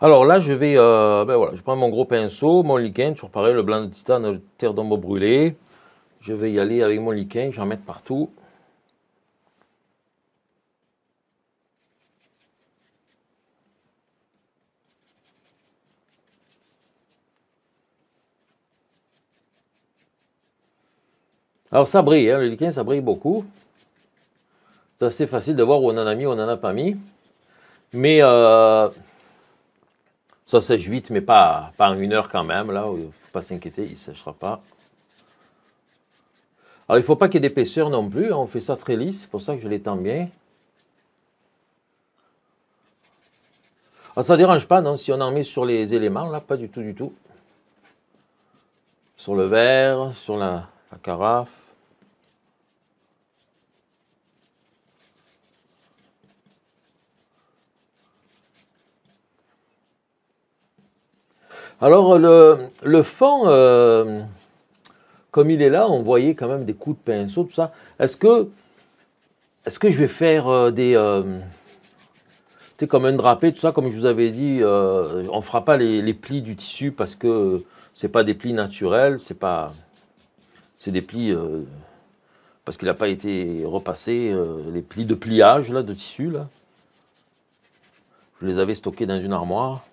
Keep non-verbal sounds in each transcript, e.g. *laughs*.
Alors là, je vais, euh, ben voilà, je prends mon gros pinceau, mon lichen, toujours pareil, le blanc de titane, le terre d'ombre brûlée. Je vais y aller avec mon lichen, je vais en mettre partout. Alors ça brille, hein, le lichen ça brille beaucoup. C'est assez facile de voir où on en a mis, où on n'en a pas mis. Mais euh, ça sèche vite, mais pas, pas en une heure quand même. Là, il ne faut pas s'inquiéter, il ne séchera pas. Alors, il ne faut pas qu'il y ait d'épaisseur non plus. Hein, on fait ça très lisse, c'est pour ça que je l'étends bien. Alors, ça ne dérange pas, non, si on en met sur les éléments, là, pas du tout, du tout. Sur le verre, sur la carafe. Alors, le, fond, euh, comme il est là, on voyait quand même des coups de pinceau, tout ça. Est-ce que, je vais faire euh, des... Euh, tu sais, comme un drapé, tout ça, comme je vous avais dit, on ne fera pas les, plis du tissu parce que ce pas des plis naturels, c'est. C'est des plis... parce qu'il n'a pas été repassé, les plis de pliage, là, de tissu, là. Je les avais stockés dans une armoire.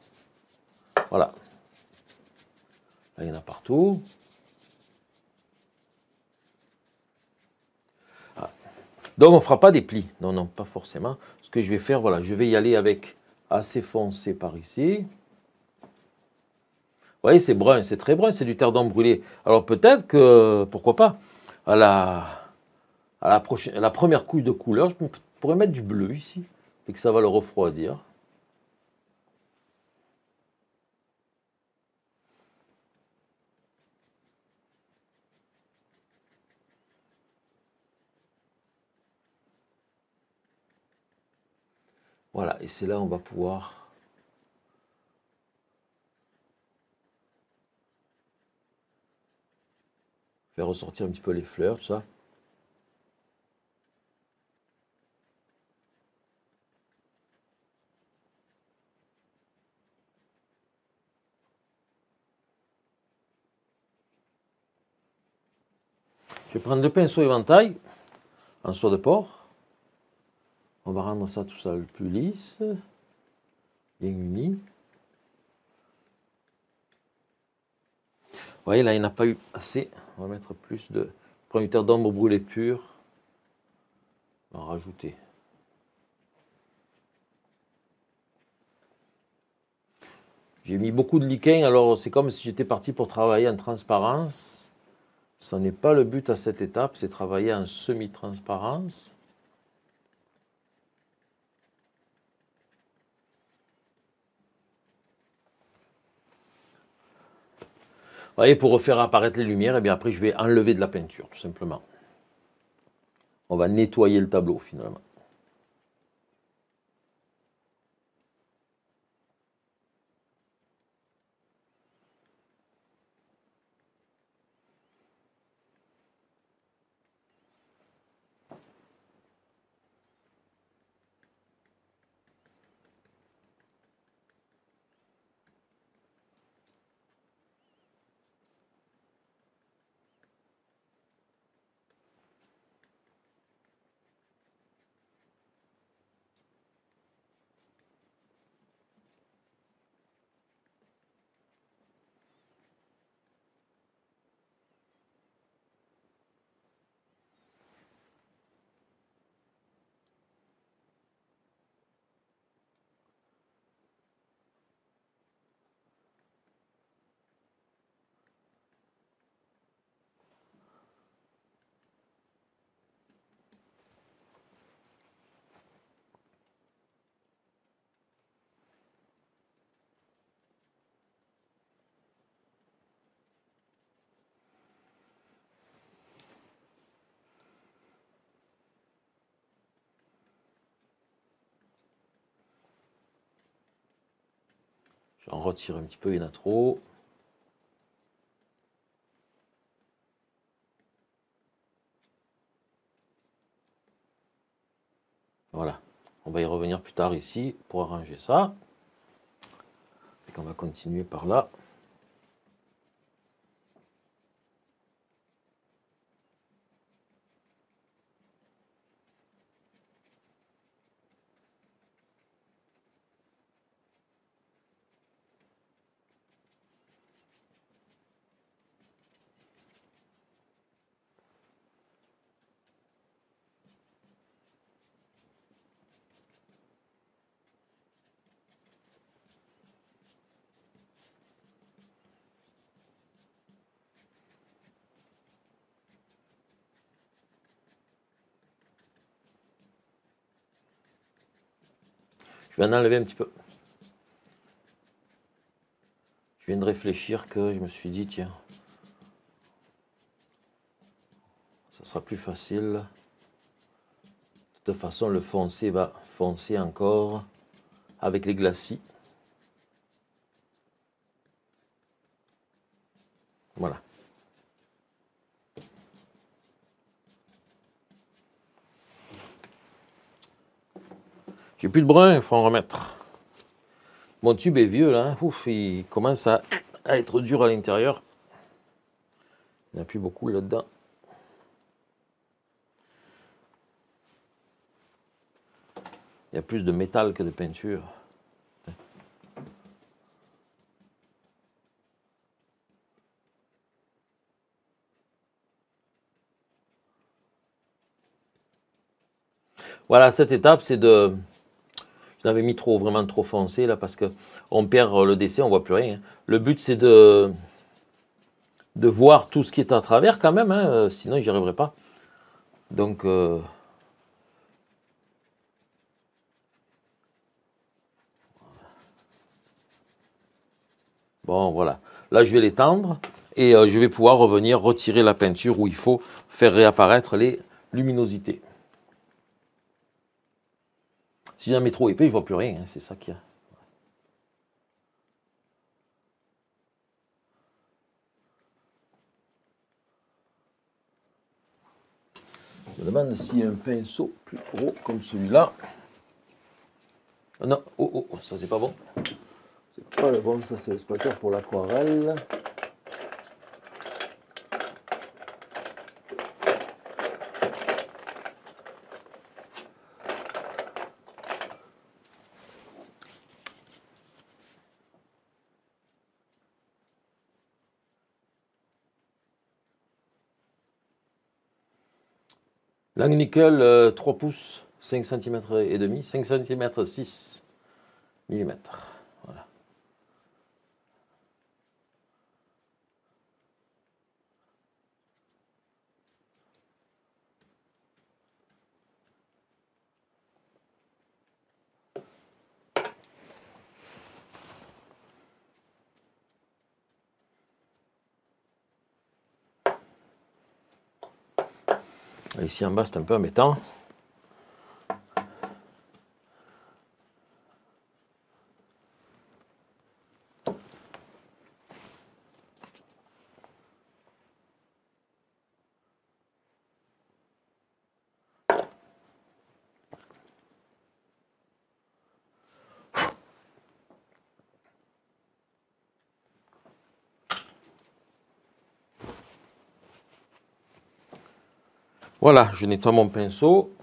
Voilà. Là, il y en a partout. Ah. Donc, on ne fera pas des plis. Non, non, pas forcément. Ce que je vais faire, voilà, je vais y aller avec assez foncé par ici. Vous voyez, c'est brun, c'est très brun, c'est du d'ombre brûlé. Alors peut-être que, pourquoi pas, à la, à la, prochaine, à la première couche de couleur, je pourrais mettre du bleu ici, et que ça va le refroidir. Voilà, et c'est là on va pouvoir faire ressortir un petit peu les fleurs, tout ça. Je vais prendre le pinceau éventail en soie de porc. On va rendre ça tout le plus lisse, bien uni. Vous voyez, là, il n'y en a pas eu assez. On va mettre plus de producteur d'ombre brûlée pure. On va rajouter. J'ai mis beaucoup de lichen, alors c'est comme si j'étais parti pour travailler en transparence. Ce n'est pas le but à cette étape, c'est travailler en semi-transparence. Voyez, pour refaire apparaître les lumières, et eh bien après je vais enlever de la peinture, tout simplement. On va nettoyer le tableau finalement. J'en retire un petit peu, il y en a trop. Voilà. On va y revenir plus tard ici pour arranger ça. On va continuer par là. Je vais en enlever un petit peu. Je viens de réfléchir que je me suis dit, tiens, ça sera plus facile. De toute façon, le foncé va foncer encore avec les glacis. Voilà. J'ai plus de brun, il faut en remettre. Mon tube est vieux là, Ouf, il commence à, être dur à l'intérieur. Il n'y a plus beaucoup là-dedans. Il y a plus de métal que de peinture. Voilà, cette étape, c'est de, je l'avais mis trop, vraiment trop foncé là parce qu'on perd le décès, on voit plus rien. Le but c'est de, voir tout ce qui est à travers quand même, hein, euh, sinon j'y arriverai pas. Donc euh, Bon, voilà. Là, je vais l'étendre et euh, je vais pouvoir revenir retirer la peinture où il faut faire réapparaître les luminosités. Si j'en mets trop épais, je vois plus rien. Hein, c'est ça qu'il y a. Je me demande s'il y a un pinceau plus gros comme celui-là. Ah non, oh, oh, ça c'est pas bon. C'est pas le bon, ça c'est le spatter pour l'aquarelle. Langue nickel 3 pouces, 5 cm et demi, 5 cm 6 mm. Voilà. Ici en bas, c'est un peu embêtant. Voilà, je nettoie mon pinceau.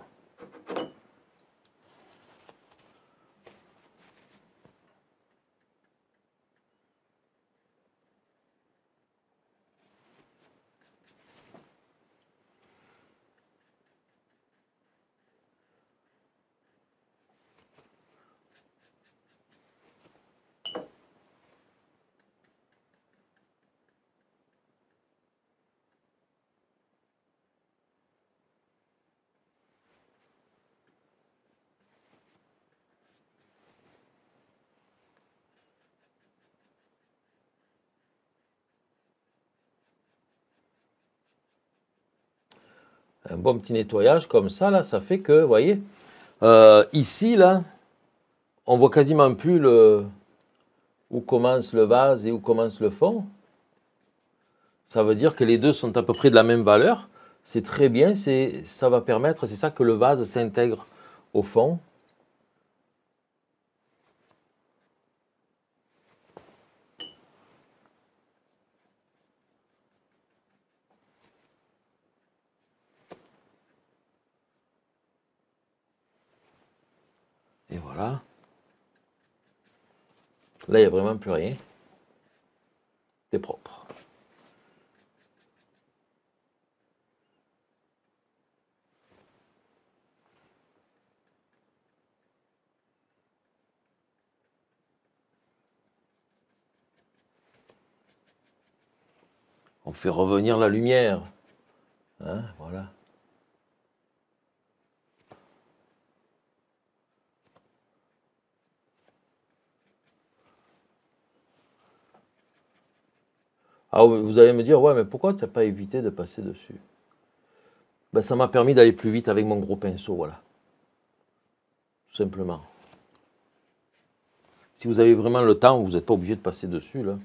Bon petit nettoyage comme ça, là, ça fait que, vous voyez, euh, ici, là, on voit quasiment plus le, où commence le vase et où commence le fond. Ça veut dire que les deux sont à peu près de la même valeur. C'est très bien, ça va permettre, c'est ça que le vase s'intègre au fond. voilà. Là, il n'y a vraiment plus rien. C'est propre. On fait revenir la lumière. Hein, voilà. Ah, vous allez me dire, ouais, mais pourquoi tu n'as pas évité de passer dessus? Ben, Ça m'a permis d'aller plus vite avec mon gros pinceau, voilà. Tout simplement. Si vous avez vraiment le temps, vous n'êtes pas obligé de passer dessus, là.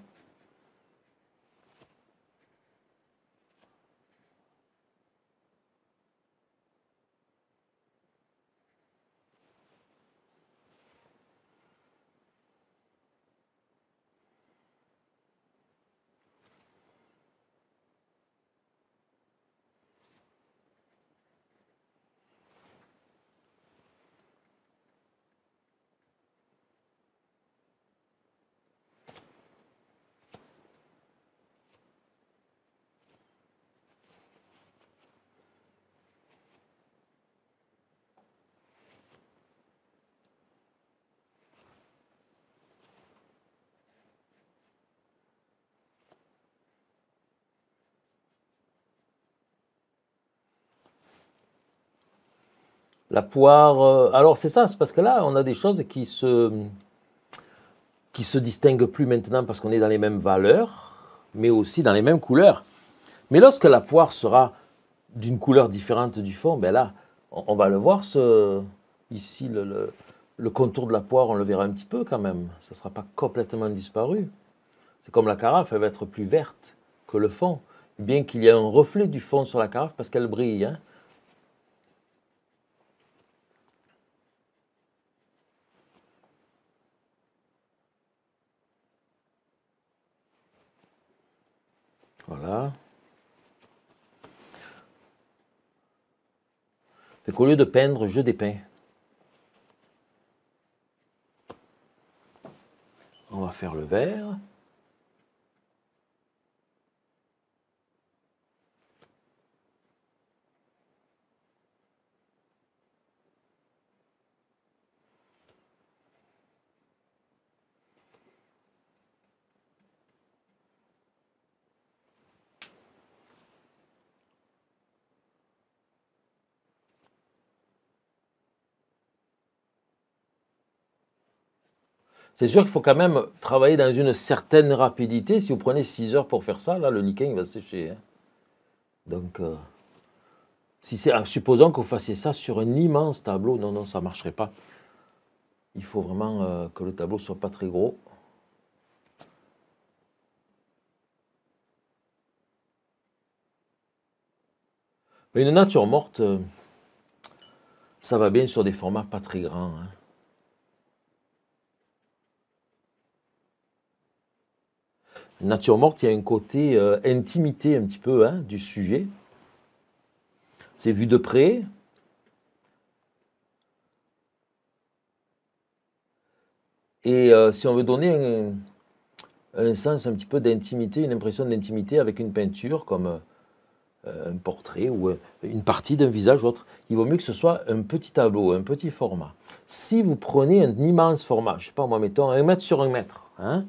La poire, euh, alors c'est ça, c'est parce que là, on a des choses qui se, qui se distinguent plus maintenant parce qu'on est dans les mêmes valeurs, mais aussi dans les mêmes couleurs. Mais lorsque la poire sera d'une couleur différente du fond, ben là, on, va le voir, ici, le, le, contour de la poire, on le verra un petit peu quand même. Ça ne sera pas complètement disparu. C'est comme la carafe, elle va être plus verte que le fond, bien qu'il y ait un reflet du fond sur la carafe parce qu'elle brille. Hein. Voilà. Fait lieu de peindre, je dépeins. On va faire le vert. C'est sûr qu'il faut quand même travailler dans une certaine rapidité. Si vous prenez 6 heures pour faire ça, là, le lichen va sécher. Hein. Donc, euh, si c'est, ah, supposons que vous fassiez ça sur un immense tableau, non, non, ça ne marcherait pas. Il faut vraiment euh, que le tableau soit pas très gros. Une nature morte, euh, ça va bien sur des formats pas très grands. Hein. Nature morte, il y a un côté euh, intimité un petit peu hein, du sujet. C'est vu de près. Et euh, si on veut donner un, sens un petit peu d'intimité, une impression d'intimité avec une peinture comme euh, un portrait ou une partie d'un visage ou autre, il vaut mieux que ce soit un petit tableau, un petit format. Si vous prenez un immense format, je ne sais pas moi, mettons un mètre sur un mètre, hein,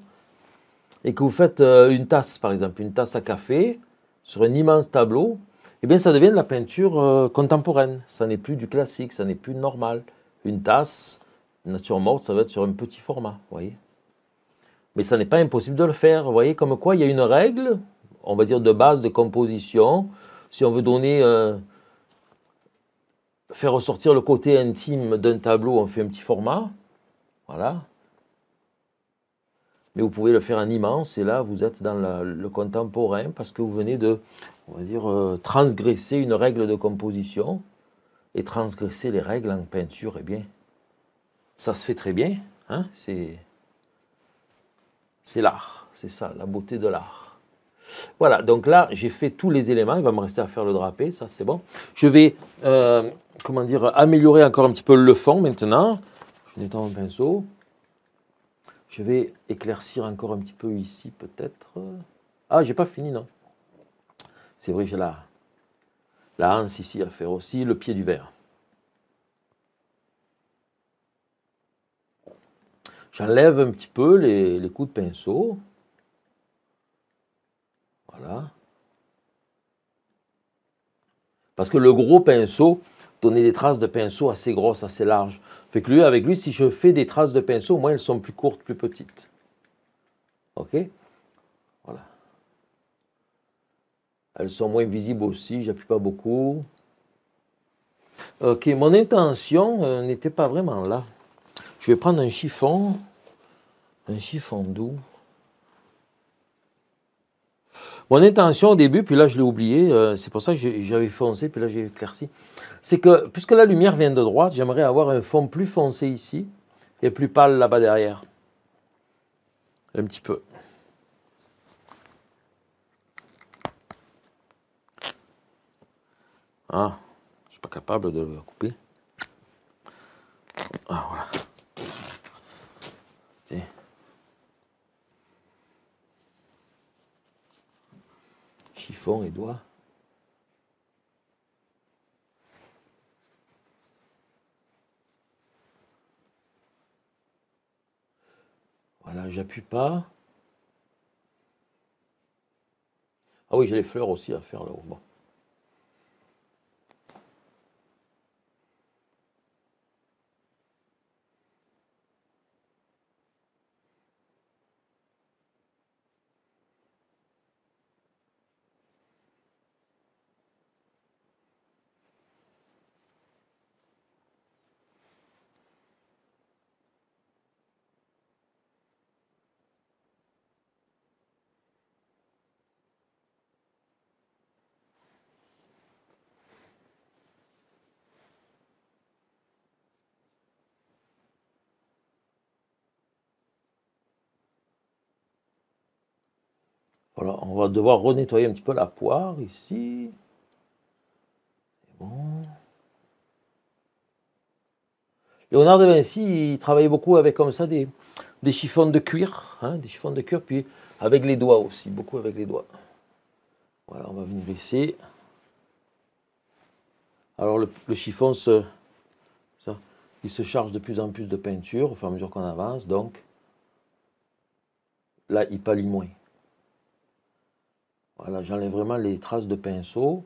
et que vous faites euh, une tasse, par exemple, une tasse à café, sur un immense tableau, eh bien ça devient de la peinture euh, contemporaine. Ça n'est plus du classique, ça n'est plus normal. Une tasse, nature morte, ça va être sur un petit format, vous voyez. Mais ça n'est pas impossible de le faire, vous voyez, comme quoi il y a une règle, on va dire de base de composition. Si on veut donner, euh, faire ressortir le côté intime d'un tableau, on fait un petit format, voilà mais vous pouvez le faire en immense, et là, vous êtes dans le contemporain, parce que vous venez de, on va dire, euh, transgresser une règle de composition, et transgresser les règles en peinture, eh bien, ça se fait très bien, hein c'est, c'est l'art, c'est ça, la beauté de l'art. Voilà, donc là, j'ai fait tous les éléments, il va me rester à faire le drapé, ça c'est bon. Je vais, euh, comment dire, améliorer encore un petit peu le fond maintenant. Je nettoie mon pinceau. Je vais éclaircir encore un petit peu ici, peut-être. Ah, j'ai pas fini, non. C'est vrai, j'ai la, hanse ici à faire aussi, le pied du verre. J'enlève un petit peu les, les coups de pinceau. Voilà. Parce que le gros pinceau donnait des traces de pinceau assez grosses, assez larges. Fait que lui, avec lui, si je fais des traces de pinceau, au moins elles sont plus courtes, plus petites. OK? Voilà. Elles sont moins visibles aussi, j'appuie pas beaucoup. Ok, mon intention euh, n'était pas vraiment là. Je vais prendre un chiffon, un chiffon doux. Mon intention au début, puis là je l'ai oublié, euh, c'est pour ça que j'avais foncé, puis là j'ai éclairci, c'est que puisque la lumière vient de droite, j'aimerais avoir un fond plus foncé ici et plus pâle là-bas derrière. Un petit peu. Ah, je ne suis pas capable de le couper. Ah, voilà. Chiffon et doigts. Voilà, j'appuie pas. Ah oui, j'ai les fleurs aussi à faire là-haut. Bon. Voilà, on va devoir renettoyer un petit peu la poire ici. Léonard de Vinci, il travaillait beaucoup avec comme ça des, chiffons de cuir, hein, des chiffons de cuir, puis avec les doigts aussi, beaucoup avec les doigts. Voilà, on va venir ici. Alors le, chiffon se, il se charge de plus en plus de peinture au fur et à mesure qu'on avance, donc là il pâlit moins. Voilà, j'enlève vraiment les traces de pinceau.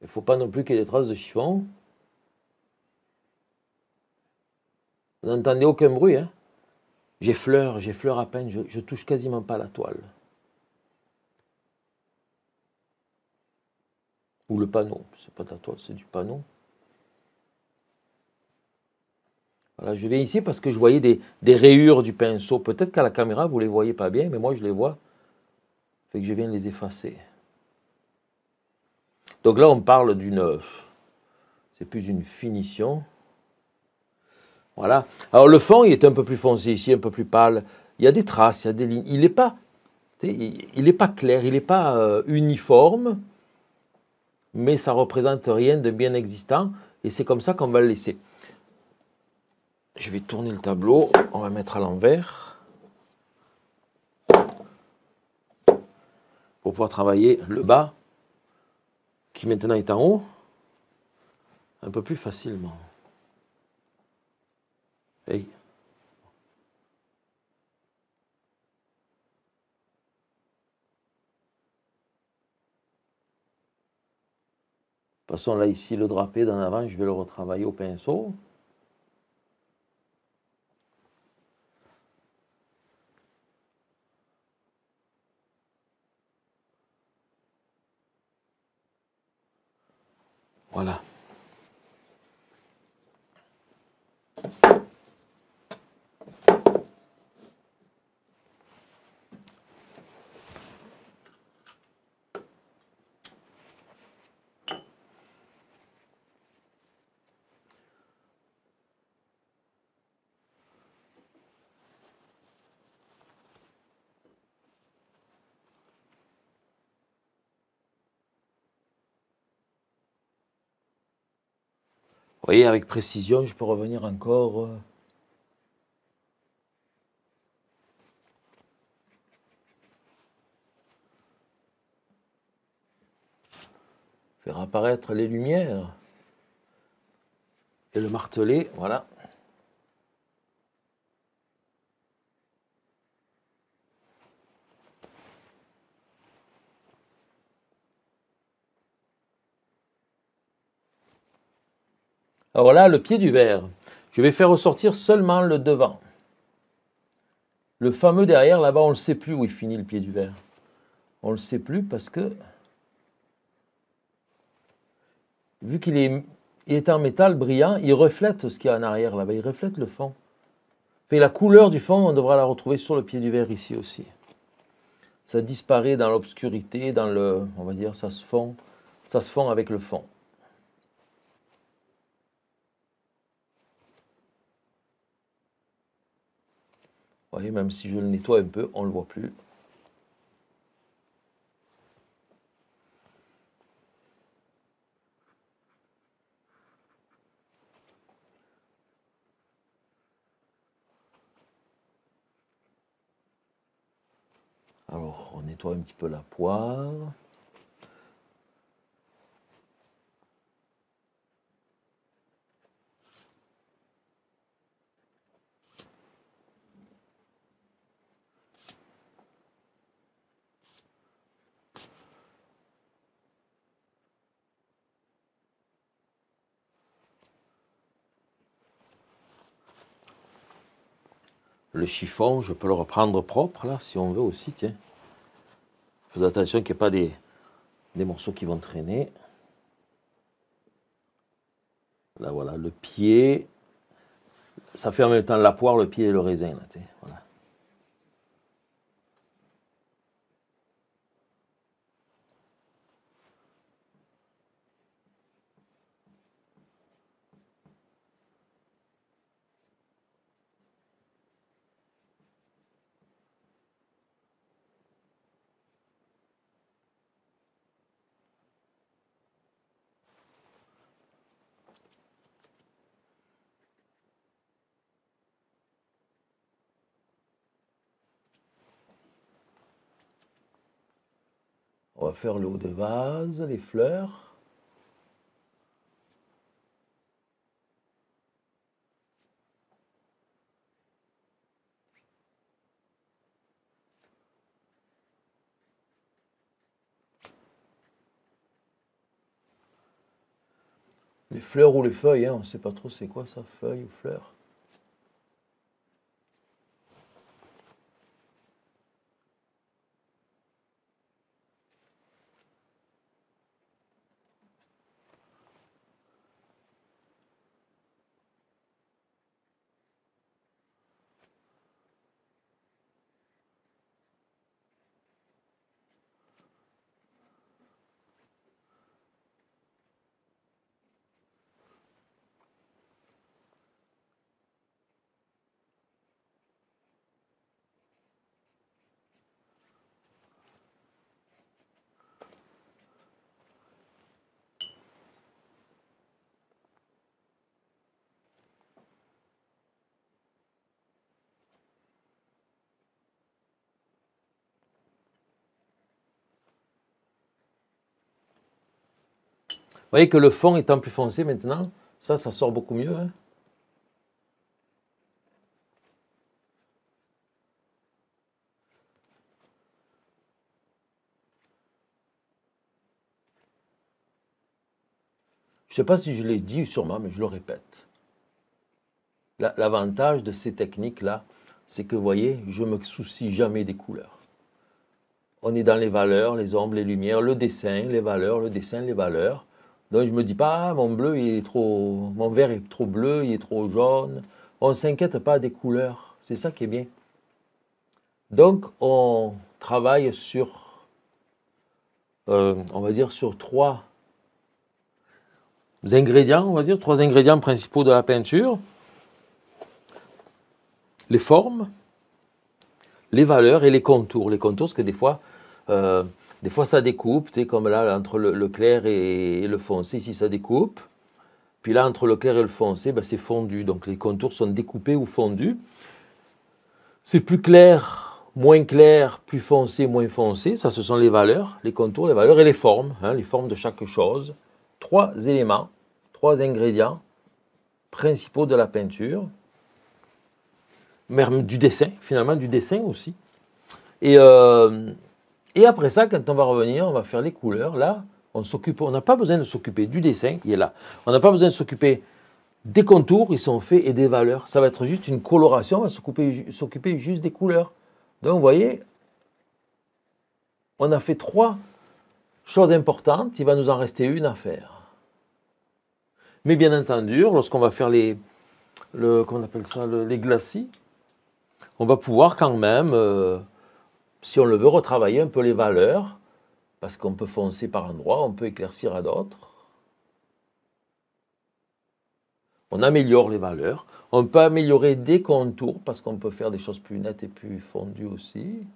Il ne faut pas non plus qu'il y ait des traces de chiffon. Vous n'entendez aucun bruit. Hein j'ai fleur, j'ai fleur à peine, je, je touche quasiment pas la toile. Ou le panneau. C'est pas de la toile, c'est du panneau. Je viens ici parce que je voyais des, rayures du pinceau. Peut-être qu'à la caméra, vous ne les voyez pas bien, mais moi, je les vois. Fait que je viens les effacer. Donc là, on parle d'une... C'est plus une finition. Voilà. Alors le fond, il est un peu plus foncé ici, un peu plus pâle. Il y a des traces, il y a des lignes. Il n'est pas, il n'est pas clair, il n'est pas euh, uniforme mais ça ne représente rien de bien existant, et c'est comme ça qu'on va le laisser. Je vais tourner le tableau, on va mettre à l'envers, pour pouvoir travailler le bas, qui maintenant est en haut, un peu plus facilement. De toute façon, là, ici, le drapé d'en avant, je vais le retravailler au pinceau. Voilà. Voyez, avec précision, je peux revenir encore. euh, Faire apparaître les lumières. Et le marteler, voilà. Alors là, le pied du verre, je vais faire ressortir seulement le devant. Le fameux derrière, là-bas, on ne sait plus où il finit le pied du verre. On ne le sait plus parce que, vu qu'il est, il en métal brillant, il reflète ce qu'il y a en arrière là-bas, il reflète le fond. Et la couleur du fond, on devra la retrouver sur le pied du verre ici aussi. Ça disparaît dans l'obscurité, dans le, on va dire, ça se fond, ça se fond avec le fond. Voyez, même si je le nettoie un peu, on ne le voit plus. Alors, on nettoie un petit peu la poire. Chiffon, je peux le reprendre propre, là, si on veut aussi, tiens. Faites attention qu'il n'y ait pas des, morceaux qui vont traîner. Là, voilà, le pied. Ça fait en même temps la poire, le pied et le raisin, là. Va faire le haut de vase, les fleurs. Les fleurs ou les feuilles, hein, on ne sait pas trop c'est quoi ça, feuilles ou fleurs. Vous voyez que le fond étant plus foncé maintenant, ça, ça sort beaucoup mieux. hein. Je ne sais pas si je l'ai dit sûrement, mais je le répète. La- L'avantage de ces techniques-là, c'est que, vous voyez, je me soucie jamais des couleurs. On est dans les valeurs, les ombres, les lumières, le dessin, les valeurs, le dessin, les valeurs. Donc je me dis pas, ah, mon bleu, est trop, mon vert est trop bleu, il est trop jaune. On ne s'inquiète pas des couleurs. C'est ça qui est bien. Donc on travaille sur, euh, on va dire, sur trois ingrédients, on va dire, trois ingrédients principaux de la peinture. Les formes, les valeurs et les contours. Les contours, parce que des fois, euh, des fois ça découpe, tu comme là, entre le, clair et, et le foncé, ici ça découpe. Puis là, entre le clair et le foncé, ben, c'est fondu. Donc les contours sont découpés ou fondus. C'est plus clair, moins clair, plus foncé, moins foncé. Ça, ce sont les valeurs, les contours, les valeurs et les formes, hein, les formes de chaque chose. Trois éléments, trois ingrédients principaux de la peinture. Même du dessin, finalement, du dessin aussi. Et, euh, et après ça, quand on va revenir, on va faire les couleurs. Là, on s'occupe, on n'a pas besoin de s'occuper du dessin, il est là. On n'a pas besoin de s'occuper des contours, ils sont faits, et des valeurs. Ça va être juste une coloration, on va s'occuper juste des couleurs. Donc, vous voyez, on a fait trois choses importantes, il va nous en rester une à faire. Mais bien entendu, lorsqu'on va faire les, le, comment on appelle ça, les glacis, on va pouvoir quand même, euh, si on le veut, retravailler un peu les valeurs parce qu'on peut foncer par endroits, on peut éclaircir à d'autres. On améliore les valeurs. On peut améliorer des contours parce qu'on peut faire des choses plus nettes et plus fondues aussi.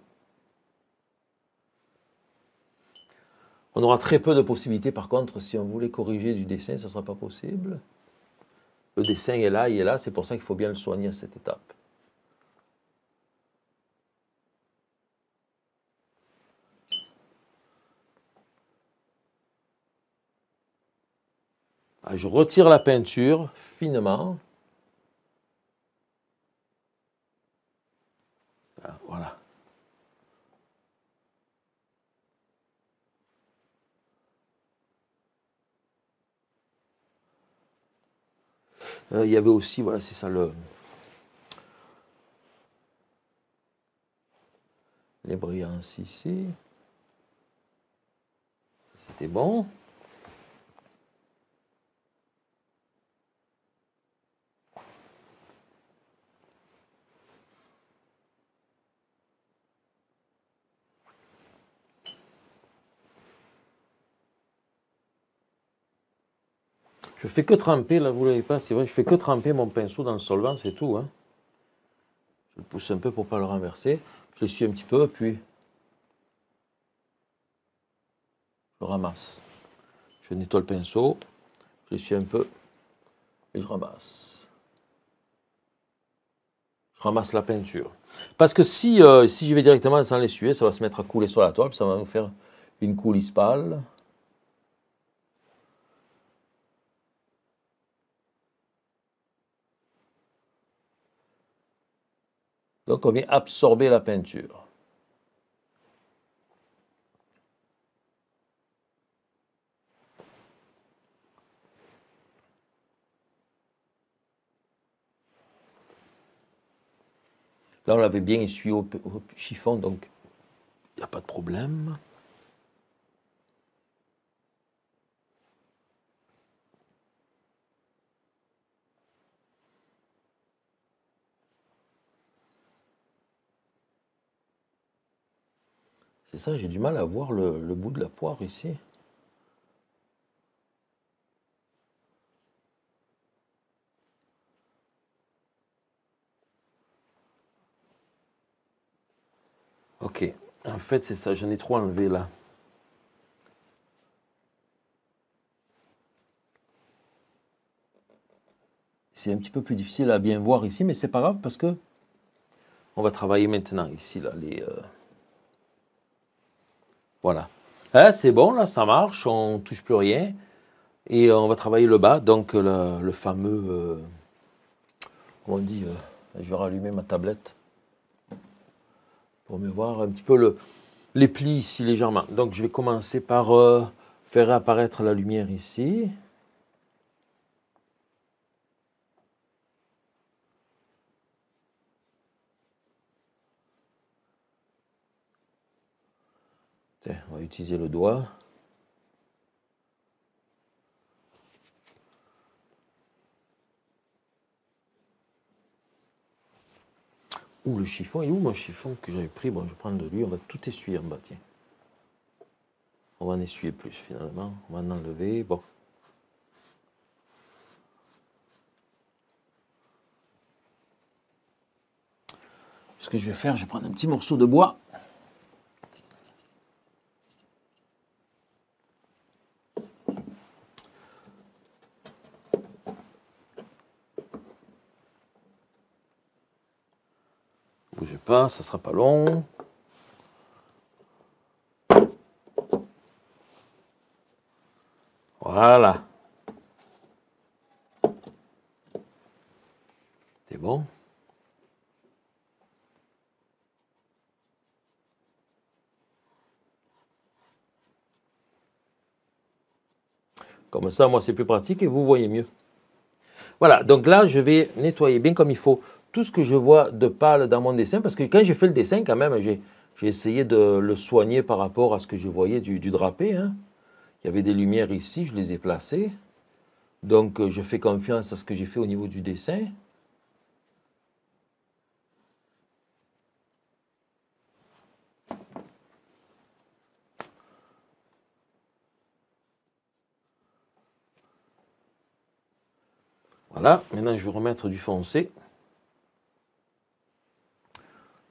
On aura très peu de possibilités par contre si on voulait corriger du dessin, ce ne sera pas possible. Le dessin est là, il est là, c'est pour ça qu'il faut bien le soigner à cette étape. Je retire la peinture finement. Ah, voilà. Euh, il y avait aussi, voilà, c'est ça le. Les brillances ici. C'était bon. Je fais que tremper, là, vous ne l'avez pas, c'est vrai, je fais que tremper mon pinceau dans le solvant, c'est tout. Hein. Je le pousse un peu pour ne pas le renverser. Je le suis un petit peu, puis je ramasse. Je nettoie le pinceau, je le suis un peu, et je ramasse. Je ramasse la peinture. Parce que si, euh, si je vais directement sans l'essuyer, ça va se mettre à couler sur la toile, ça va nous faire une coulisse pâle. Donc on vient absorber la peinture. Là, on l'avait bien essuyé au, au chiffon, donc il n'y a pas de problème. C'est ça, j'ai du mal à voir le, bout de la poire ici. Ok, en fait c'est ça, j'en ai trop enlevé là. C'est un petit peu plus difficile à bien voir ici, mais c'est pas grave parce que on va travailler maintenant ici là les. Euh, voilà. Eh, c'est bon, là, ça marche, on ne touche plus rien. Et on va travailler le bas, donc le, fameux... Euh, comment on dit euh, Je vais rallumer ma tablette pour mieux voir un petit peu le, les plis ici légèrement. Donc je vais commencer par euh, faire apparaître la lumière ici. on va utiliser le doigt. Ou le chiffon, il où mon chiffon que j'avais pris? Bon, je prendre de lui, on va tout essuyer en bas, tiens. On va en essuyer plus finalement, on va en enlever, bon. Ce que je vais faire, je vais prendre un petit morceau de bois. Ça sera pas long. Voilà. C'est bon? Comme ça, moi, c'est plus pratique et vous voyez mieux. Voilà, donc là, je vais nettoyer bien comme il faut tout ce que je vois de pâle dans mon dessin, parce que quand j'ai fait le dessin, quand même, j'ai essayé de le soigner par rapport à ce que je voyais du, drapé. Hein. Il y avait des lumières ici, je les ai placées. Donc, euh, je fais confiance à ce que j'ai fait au niveau du dessin. Voilà, maintenant je vais remettre du foncé.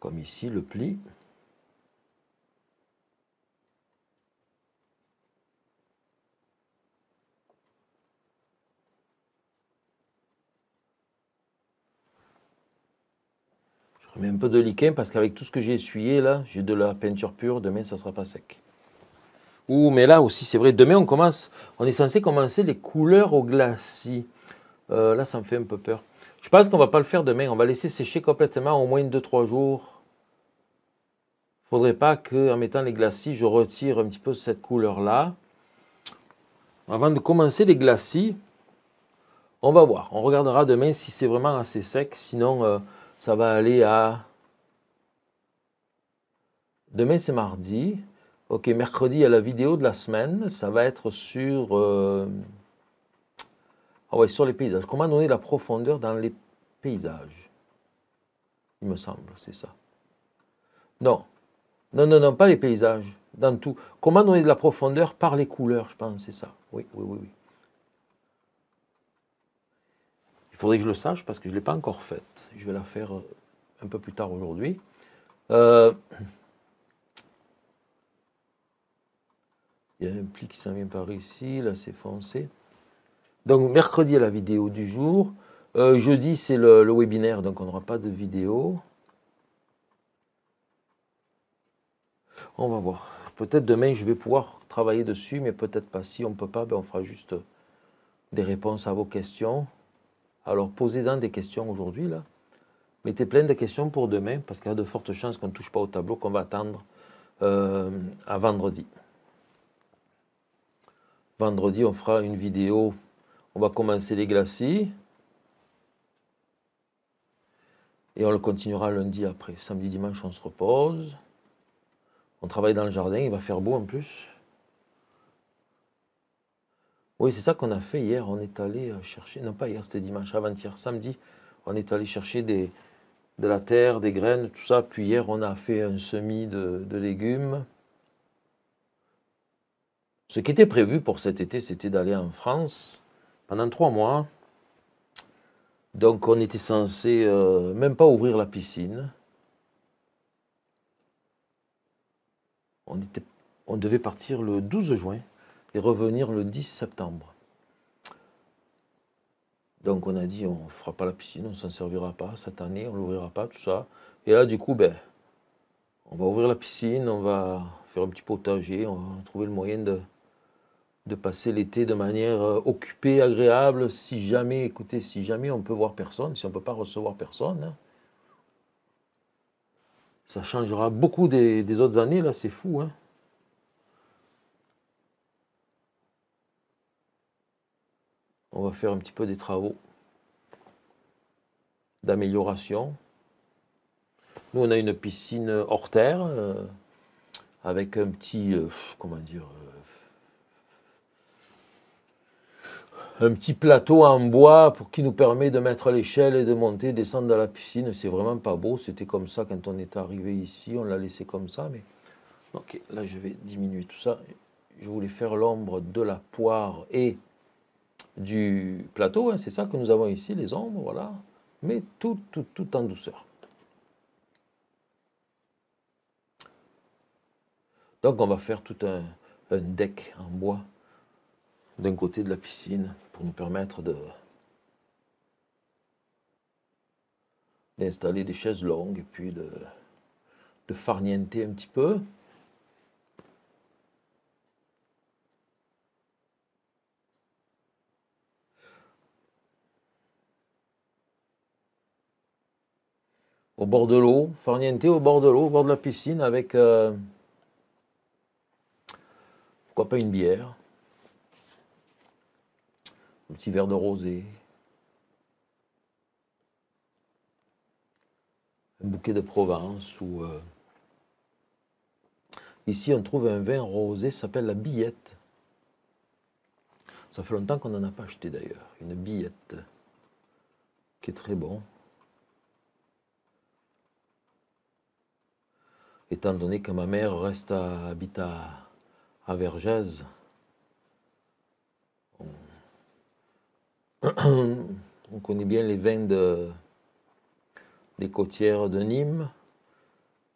Comme ici, le pli. Je remets un peu de liquide parce qu'avec tout ce que j'ai essuyé là, j'ai de la peinture pure, demain ça ne sera pas sec. Ouh, mais là aussi, c'est vrai, demain on commence, on est censé commencer les couleurs au glacis. Euh, là, ça me fait un peu peur. Je pense qu'on ne va pas le faire demain. On va laisser sécher complètement au moins 2-3 jours. Faudrait pas qu'en mettant les glacis, je retire un petit peu cette couleur-là. Avant de commencer les glacis, on va voir. On regardera demain si c'est vraiment assez sec. Sinon, euh, ça va aller à... Demain, c'est mardi. Ok, mercredi, a la vidéo de la semaine. Ça va être sur... Euh, ah ouais, sur les paysages. Comment donner la profondeur dans les paysages? Il me semble, c'est ça. Non. Non, non, non, pas les paysages. Dans tout. Comment donner de la profondeur par les couleurs, je pense, c'est ça. Oui, oui, oui, oui. Il faudrait que je le sache parce que je ne l'ai pas encore faite. Je vais la faire euh, un peu plus tard aujourd'hui. Euh, il y a un pli qui s'en vient par ici, là c'est foncé. Donc mercredi, la vidéo du jour. Euh, jeudi, c'est le, webinaire, donc on n'aura pas de vidéo. On va voir. Peut-être demain, je vais pouvoir travailler dessus, mais peut-être pas. Si on ne peut pas, ben, on fera juste des réponses à vos questions. Alors, posez-en des questions aujourd'hui, là. Mettez plein de questions pour demain, parce qu'il y a de fortes chances qu'on ne touche pas au tableau, qu'on va attendre euh, à vendredi. Vendredi, on fera une vidéo on va commencer les glacis. Et on le continuera lundi après. Samedi, dimanche, on se repose. On travaille dans le jardin, il va faire beau en plus. Oui, c'est ça qu'on a fait hier. On est allé euh, chercher, non pas hier, c'était dimanche, avant-hier, samedi. On est allé chercher des, de la terre, des graines, tout ça. Puis hier, on a fait un semis de, légumes. Ce qui était prévu pour cet été, c'était d'aller en France pendant trois mois. Donc on était censé euh, même pas ouvrir la piscine. On, devait partir le 12 juin et revenir le 10 septembre. Donc on a dit on ne fera pas la piscine, on ne s'en servira pas cette année, on ne l'ouvrira pas, tout ça. Et là du coup, ben, on va ouvrir la piscine, on va faire un petit potager, on va trouver le moyen de, de passer l'été de manière euh, occupée, agréable, si jamais, écoutez, si jamais on peut voir personne, si on ne peut pas recevoir personne, hein. Ça changera beaucoup des, autres années, là, c'est fou. Hein. On va faire un petit peu des travaux d'amélioration. Nous, on a une piscine hors terre, euh, avec un petit, euh, comment dire, un petit plateau en bois pour qui nous permet de mettre l'échelle et de monter, descendre dans la piscine. C'est vraiment pas beau. C'était comme ça quand on est arrivé ici. On l'a laissé comme ça. Mais ok, là je vais diminuer tout ça. Je voulais faire l'ombre de la poire et du plateau. Hein. C'est ça que nous avons ici, les ombres, voilà. Mais tout, tout, tout en douceur. Donc on va faire tout un, un deck en bois d'un côté de la piscine pour nous permettre de d'installer des chaises longues et puis de, de farnienter un petit peu. au bord de l'eau, farniente au bord de l'eau, au bord de la piscine, avec euh, pourquoi pas une bière, un petit verre de rosé, un bouquet de Provence ou euh, ici on trouve un vin rosé, s'appelle la billette. Ça fait longtemps qu'on n'en a pas acheté d'ailleurs, une billette qui est très bon. étant donné que ma mère reste à, habite à, à on, connaît bien les vins de, des côtières de Nîmes,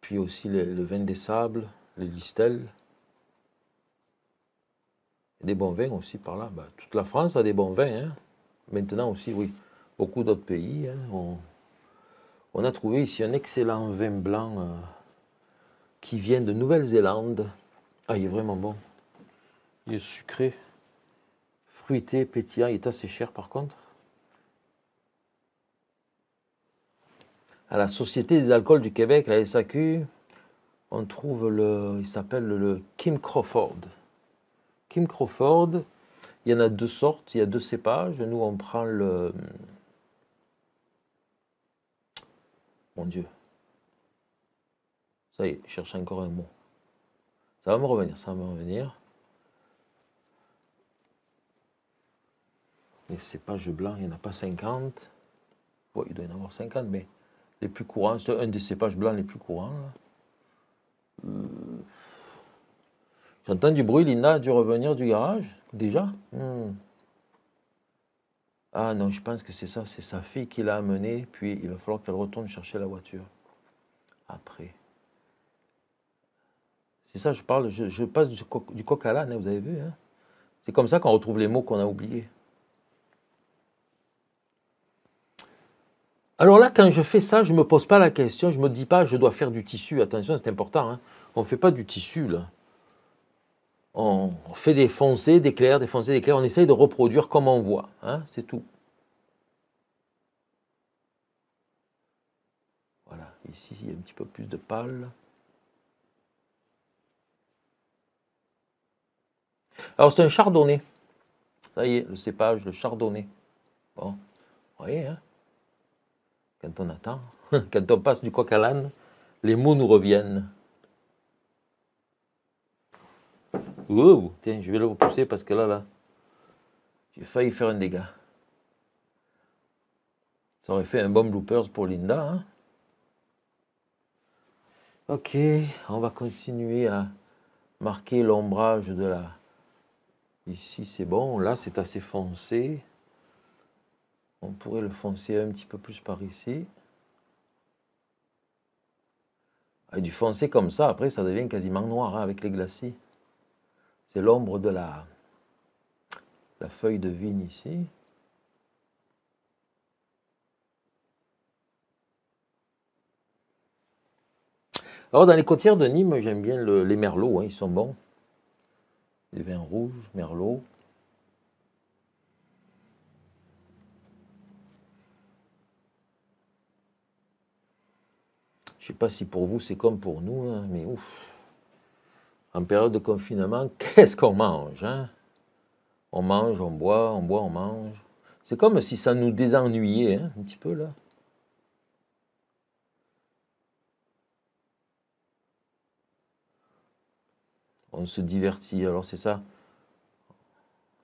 puis aussi le vin des sables, les listelles. des bons vins aussi par là. Bah, toute la France a des bons vins. Hein. Maintenant aussi, oui, beaucoup d'autres pays. Hein. On, a trouvé ici un excellent vin blanc. Euh, qui vient de Nouvelle-Zélande. Ah, il est vraiment bon. Il est sucré, fruité, pétillant. Il est assez cher par contre. À la Société des alcools du Québec, la SAQ, on trouve le. Il s'appelle le Kim Crawford. Kim Crawford, il y en a deux sortes, il y a deux cépages. Nous, on prend le. Mon Dieu, ça y est, je cherche encore un mot. Ça va me revenir, ça va me revenir. Les cépages blancs, il n'y en a pas 50. Oui, il doit y en avoir 50, mais les plus courants, c'est un des cépages blancs les plus courants. Euh, j'entends du bruit, Linda a dû revenir du garage, déjà? Hmm. Ah non, je pense que c'est ça, c'est sa fille qui l'a amené, puis il va falloir qu'elle retourne chercher la voiture. Après. C'est ça, je parle, je, passe du, coq, à l'âne, hein, vous avez vu. Hein? C'est comme ça qu'on retrouve les mots qu'on a oubliés. Alors là, quand je fais ça, je ne me pose pas la question, je ne me dis pas je dois faire du tissu. Attention, c'est important. Hein. On ne fait pas du tissu, là. On fait des foncés, des clairs, des foncés, des clairs. On essaye de reproduire comme on voit. c'est tout. Voilà, ici, il y a un petit peu plus de pâle. Alors, c'est un chardonnay. Ça y est, le cépage, le chardonnay. Bon, vous voyez, hein quand on attend, *laughs* quand on passe du coq à l'âne, les mots nous reviennent. Ouh, tiens, je vais le repousser parce que là, là, j'ai failli faire un dégât. Ça aurait fait un bon bloopers pour Linda. Hein ok, on va continuer à marquer l'ombrage de la, Ici, c'est bon. Là, c'est assez foncé. On pourrait le foncer un petit peu plus par ici. Avec du foncé comme ça, après, ça devient quasiment noir hein, avec les glacis. C'est l'ombre de la, la feuille de vigne ici. Alors, dans les côtières de Nîmes, j'aime bien les merlots, hein, ils sont bons des vins rouges, merlot. Sais pas si pour vous c'est comme pour nous, hein, mais ouf. En période de confinement, *laughs* qu'est-ce qu'on mange hein? On mange, on boit, on boit, on mange. C'est comme si ça nous désennuyait hein, un petit peu là. on se divertit. Alors c'est ça?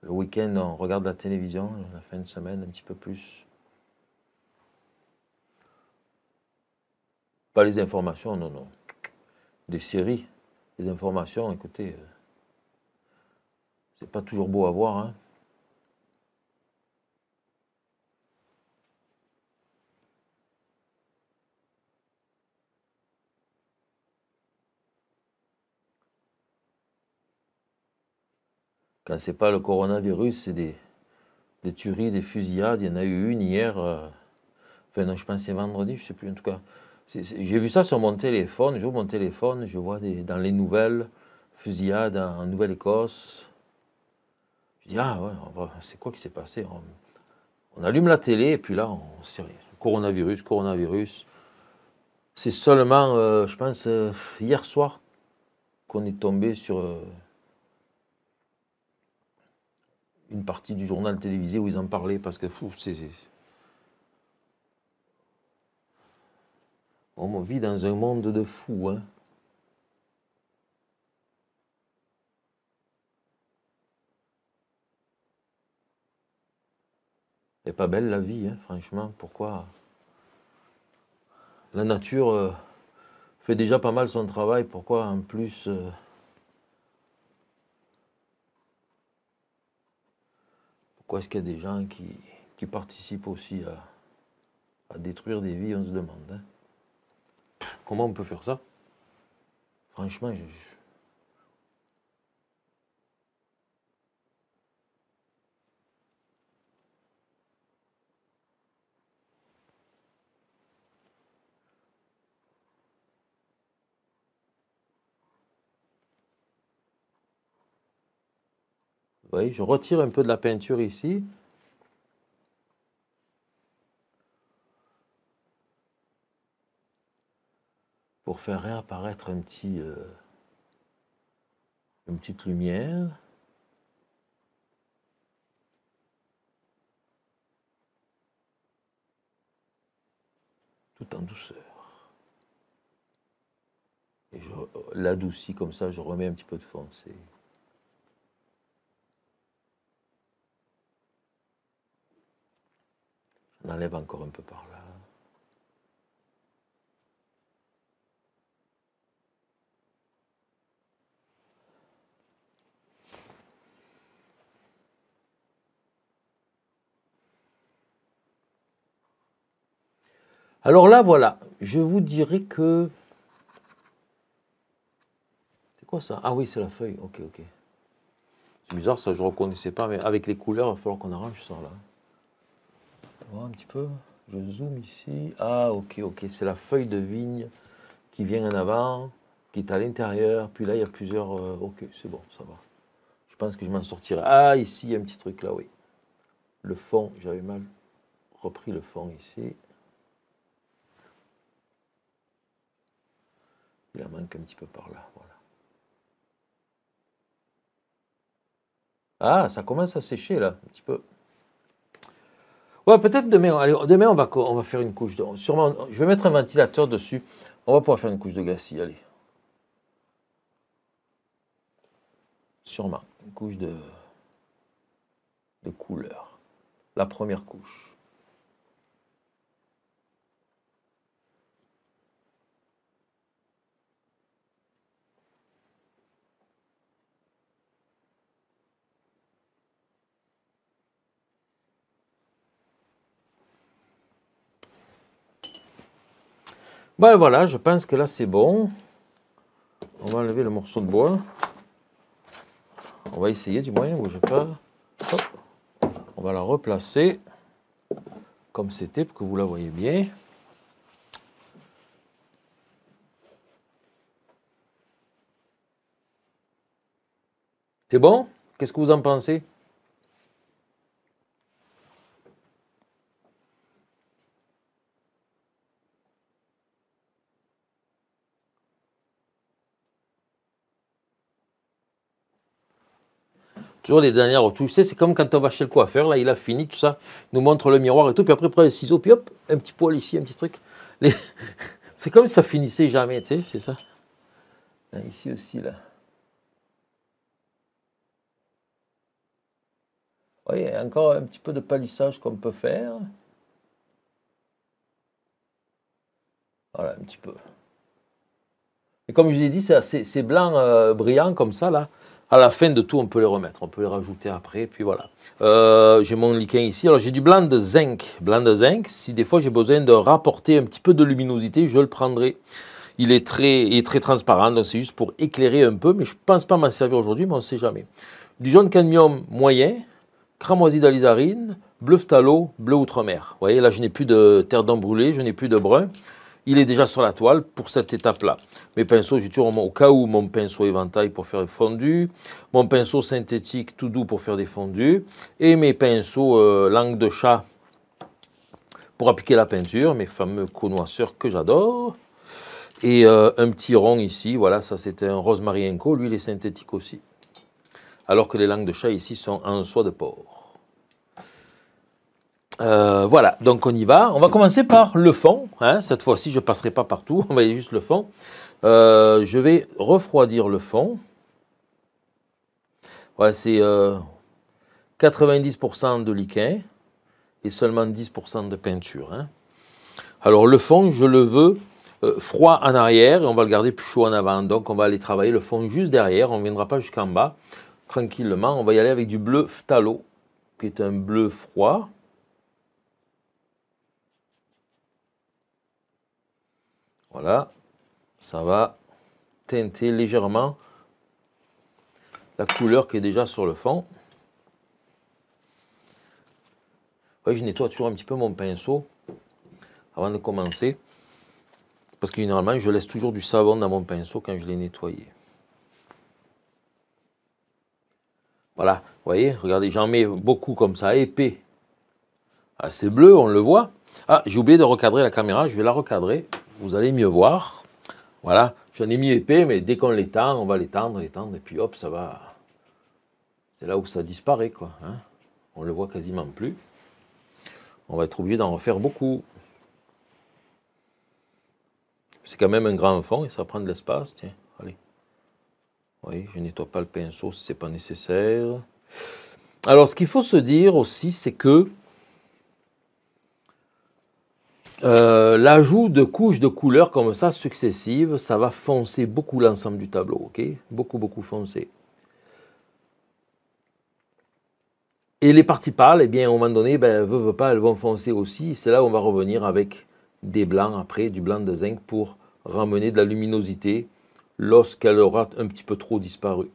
Le week-end, on regarde la télévision, la fin de semaine, un petit peu plus. Pas les informations, non, non. Des séries, des informations, écoutez, euh, c'est pas toujours beau à voir. Hein. Quand c'est pas le coronavirus, c'est des, des tueries, des fusillades. Il y en a eu une hier, euh, Enfin, non, je pense que c'est vendredi, je sais plus en tout cas. J'ai vu ça sur mon téléphone, j'ouvre mon téléphone, je vois dans les nouvelles, fusillade en Nouvelle-Écosse. Je dis, ah ouais, c'est quoi qui s'est passé? On, allume la télé et puis là, on sait rien. Coronavirus, coronavirus. C'est seulement, euh, je pense, euh, hier soir qu'on est tombé sur euh, une partie du journal télévisé où ils en parlaient parce que c'est On vit dans un monde de fous. Hein. Pas belle la vie, hein, franchement. Pourquoi? La nature euh, fait déjà pas mal son travail. Pourquoi en plus euh, Pourquoi est-ce qu'il y a des gens qui, participent aussi à, détruire des vies On se demande. Hein. Comment on peut faire ça? Franchement, je, voyez, je retire un peu de la peinture ici. Pour faire réapparaître un petit, euh, une petite lumière. Tout en douceur. Et je l'adoucis comme ça, je remets un petit peu de foncé. J'en enlève encore un peu par là. Alors là, voilà, je vous dirais que... C'est quoi ça? Ah oui, c'est la feuille, ok, ok. C'est bizarre, ça je ne reconnaissais pas, mais avec les couleurs, il va falloir qu'on arrange ça là. Un petit peu, je zoome ici. Ah ok, ok, c'est la feuille de vigne qui vient en avant, qui est à l'intérieur, puis là il y a plusieurs... Euh, ok, c'est bon, ça va. Je pense que je m'en sortirai. Ah, ici, il y a un petit truc là, oui. Le fond, j'avais mal repris le fond ici. Il en manque un petit peu par là. Ah, ça commence à sécher là, un petit peu. Ouais, peut-être demain. Allez, demain, on va, on va faire une couche de. Sûrement, je vais mettre un ventilateur dessus. On va pouvoir faire une couche de glacis. Allez. Sûrement. Une couche de, de couleur. La première couche. Ben voilà, je pense que là c'est bon. On va enlever le morceau de bois. On va essayer du moyen, je pas. On va la replacer comme c'était pour que vous la voyez bien. C'est bon? Qu'est-ce que vous en pensez? Toujours les dernières retouches. Tu sais, c'est comme quand on va chez le coiffeur, là, il a fini tout ça, nous montre le miroir et tout, puis après, prend les ciseaux, puis hop, un petit poil ici, un petit truc. *laughs* c'est comme si ça finissait jamais, tu sais, c'est ça. ici aussi, là. Oui, encore un petit peu de palissage qu'on peut faire. Voilà, un petit peu. Et comme je l'ai dit, c'est blanc euh, brillant comme ça, là à la fin de tout, on peut les remettre. On peut les rajouter après, puis voilà. Euh, j'ai mon liquin ici. Alors, j'ai du blanc de zinc. Blanc de zinc, si des fois j'ai besoin de rapporter un petit peu de luminosité, je le prendrai. Il est très, très transparent, donc c'est juste pour éclairer un peu, mais je ne pense pas m'en servir aujourd'hui, mais on ne sait jamais. Du jaune cadmium moyen, cramoisi d'alizarine, bleu phthalo, bleu outre-mer. Vous voyez, là, je n'ai plus de terre d'embrûlé, je n'ai plus de brun. Il est déjà sur la toile pour cette étape-là. Mes pinceaux, j'ai toujours au cas où mon pinceau éventail pour faire fondu, mon pinceau synthétique tout doux pour faire des fondus, et mes pinceaux euh, langue de chat pour appliquer la peinture, mes fameux connoisseurs que j'adore. Et euh, un petit rond ici, voilà, ça c'était un rosmarienco, lui il est synthétique aussi. Alors que les langues de chat ici sont en soie de porc. Euh, voilà, donc on y va. On va commencer par le fond. Hein. Cette fois-ci, je ne passerai pas partout, *laughs* on va y juste le fond. Euh, je vais refroidir le fond. Voilà, c'est 90% de liquide et seulement 10% de peinture. Hein. Alors le fond, je le veux euh, froid en arrière et on va le garder plus chaud en avant. Donc on va aller travailler le fond juste derrière, on ne viendra pas jusqu'en bas. Tranquillement, on va y aller avec du bleu phthalo, qui est un bleu froid. Voilà, ça va teinter légèrement la couleur qui est déjà sur le fond. je nettoie toujours un petit peu mon pinceau avant de commencer. Parce que généralement, je laisse toujours du savon dans mon pinceau quand je l'ai nettoyé. Voilà, vous voyez, regardez, j'en mets beaucoup comme ça, épais. Ah, c'est bleu, on le voit. Ah, j'ai oublié de recadrer la caméra, je vais la recadrer, vous allez mieux voir. Voilà, j'en ai mis épais, mais dès qu'on l'étend, on va l'étendre, l'étendre, et puis hop, ça va... C'est là où ça disparaît, quoi. Hein. On le voit quasiment plus on va être obligé d'en refaire beaucoup. C'est quand même un grand fond et ça prend de l'espace. Tiens, allez. Oui, je nettoie pas le pinceau si ce n'est pas nécessaire. Alors, ce qu'il faut se dire aussi, c'est que euh, l'ajout de couches de couleurs comme ça, successives, ça va foncer beaucoup l'ensemble du tableau, Beaucoup, beaucoup foncer. Et les parties pâles, eh bien, moment donné, ben, veut, veut pas, elles vont foncer aussi. C'est là où on va revenir avec des blancs après, du blanc de zinc pour ramener de la luminosité lorsqu'elle aura un petit peu trop disparu.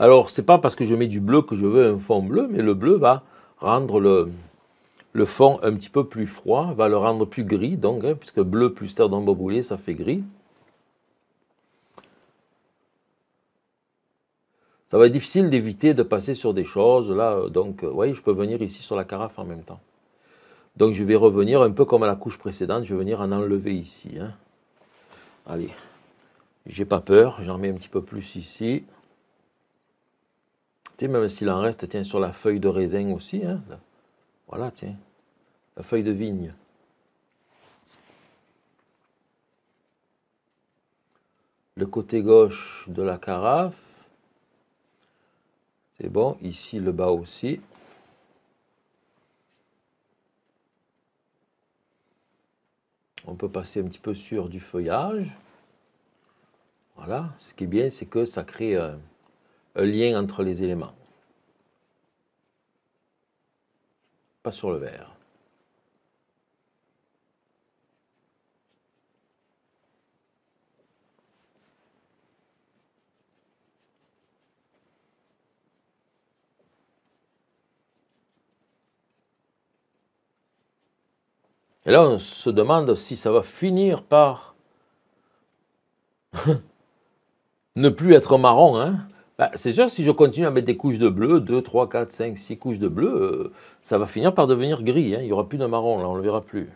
Alors, c'est pas parce que je mets du bleu que je veux un fond bleu, mais le bleu va rendre le, fond un petit peu plus froid, va le rendre plus gris, donc, hein, puisque bleu plus terre d'ombre brûlée, ça fait gris. ça va être difficile d'éviter de passer sur des choses. Là, euh, donc, vous voyez, je peux venir ici sur la carafe en même temps. Donc, je vais revenir un peu comme à la couche précédente. Je vais venir en enlever ici. Hein. Allez, j'ai pas peur. J'en mets un petit peu plus ici. Même s'il en reste, tiens, sur la feuille de raisin aussi. Hein. Voilà, tiens, la feuille de vigne. Le côté gauche de la carafe. C'est bon, ici le bas aussi. On peut passer un petit peu sur du feuillage. Voilà, ce qui est bien, c'est que ça crée un, un lien entre les éléments. Pas sur le verre. Et là, on se demande si ça va finir par *laughs* ne plus être marron. Hein bah, c'est sûr, si je continue à mettre des couches de bleu, 2, 3, 4, 5, 6 couches de bleu, euh, ça va finir par devenir gris. Hein. Il n'y aura plus de marron, là, on ne le verra plus.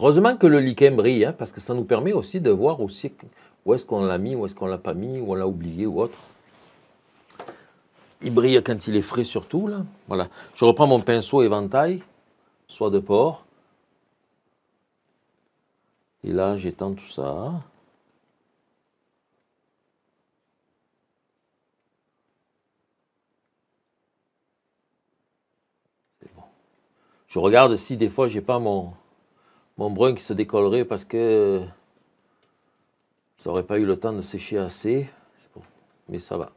Heureusement que le lichen brille, hein, parce que ça nous permet aussi de voir aussi où est-ce qu'on l'a mis, où est-ce qu'on l'a pas mis, où on l'a oublié ou autre. Il brille quand il est frais surtout. Là. Je reprends mon pinceau éventail, soit de porc. Et là, j'étends tout ça. Je regarde si des fois j'ai pas mon, mon brun qui se décollerait parce que ça n'aurait pas eu le temps de sécher assez. Mais ça va.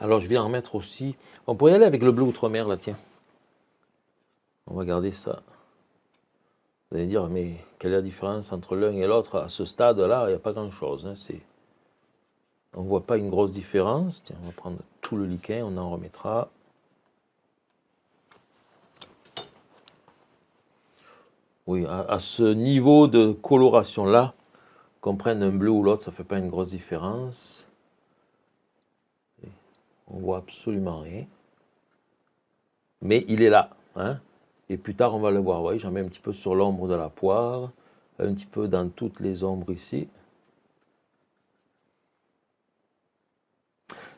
Alors je vais en mettre aussi. On pourrait y aller avec le bleu outre-mer là, tiens. On va garder ça. Vous allez dire, mais quelle est la différence entre l'un et l'autre À ce stade-là, il n'y a pas grand-chose. Hein, on ne voit pas une grosse différence. Tiens, on va prendre tout le liquin, on en remettra. Oui, à, ce niveau de coloration-là, qu'on prenne un bleu ou l'autre, ça ne fait pas une grosse différence. On voit absolument rien. Mais il est là. Hein. Et plus tard, on va le voir. Oui, j'en mets un petit peu sur l'ombre de la poire, un petit peu dans toutes les ombres ici.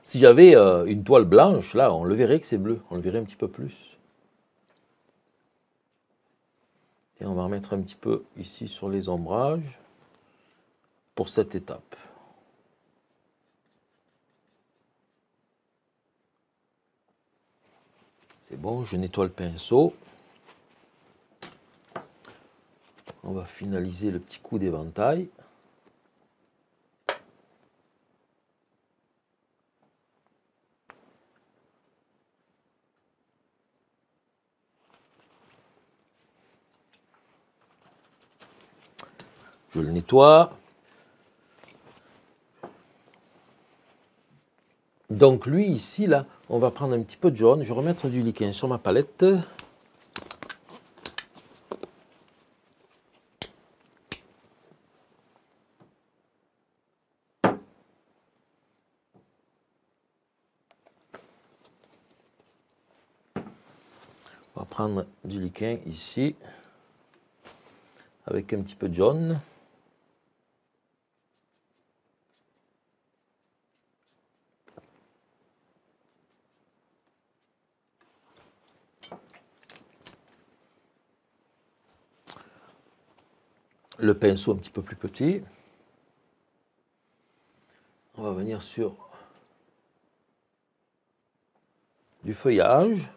Si j'avais euh, une toile blanche, là, on le verrait que c'est bleu. On le verrait un petit peu plus. Et on va remettre un petit peu ici sur les ombrages pour cette étape. Bon, je nettoie le pinceau. On va finaliser le petit coup d'éventail. Je le nettoie. Donc lui ici, là, on va prendre un petit peu de jaune. Je vais remettre du liquide sur ma palette. On va prendre du liquide ici, avec un petit peu de jaune. Le pinceau un petit peu plus petit. On va venir sur du feuillage.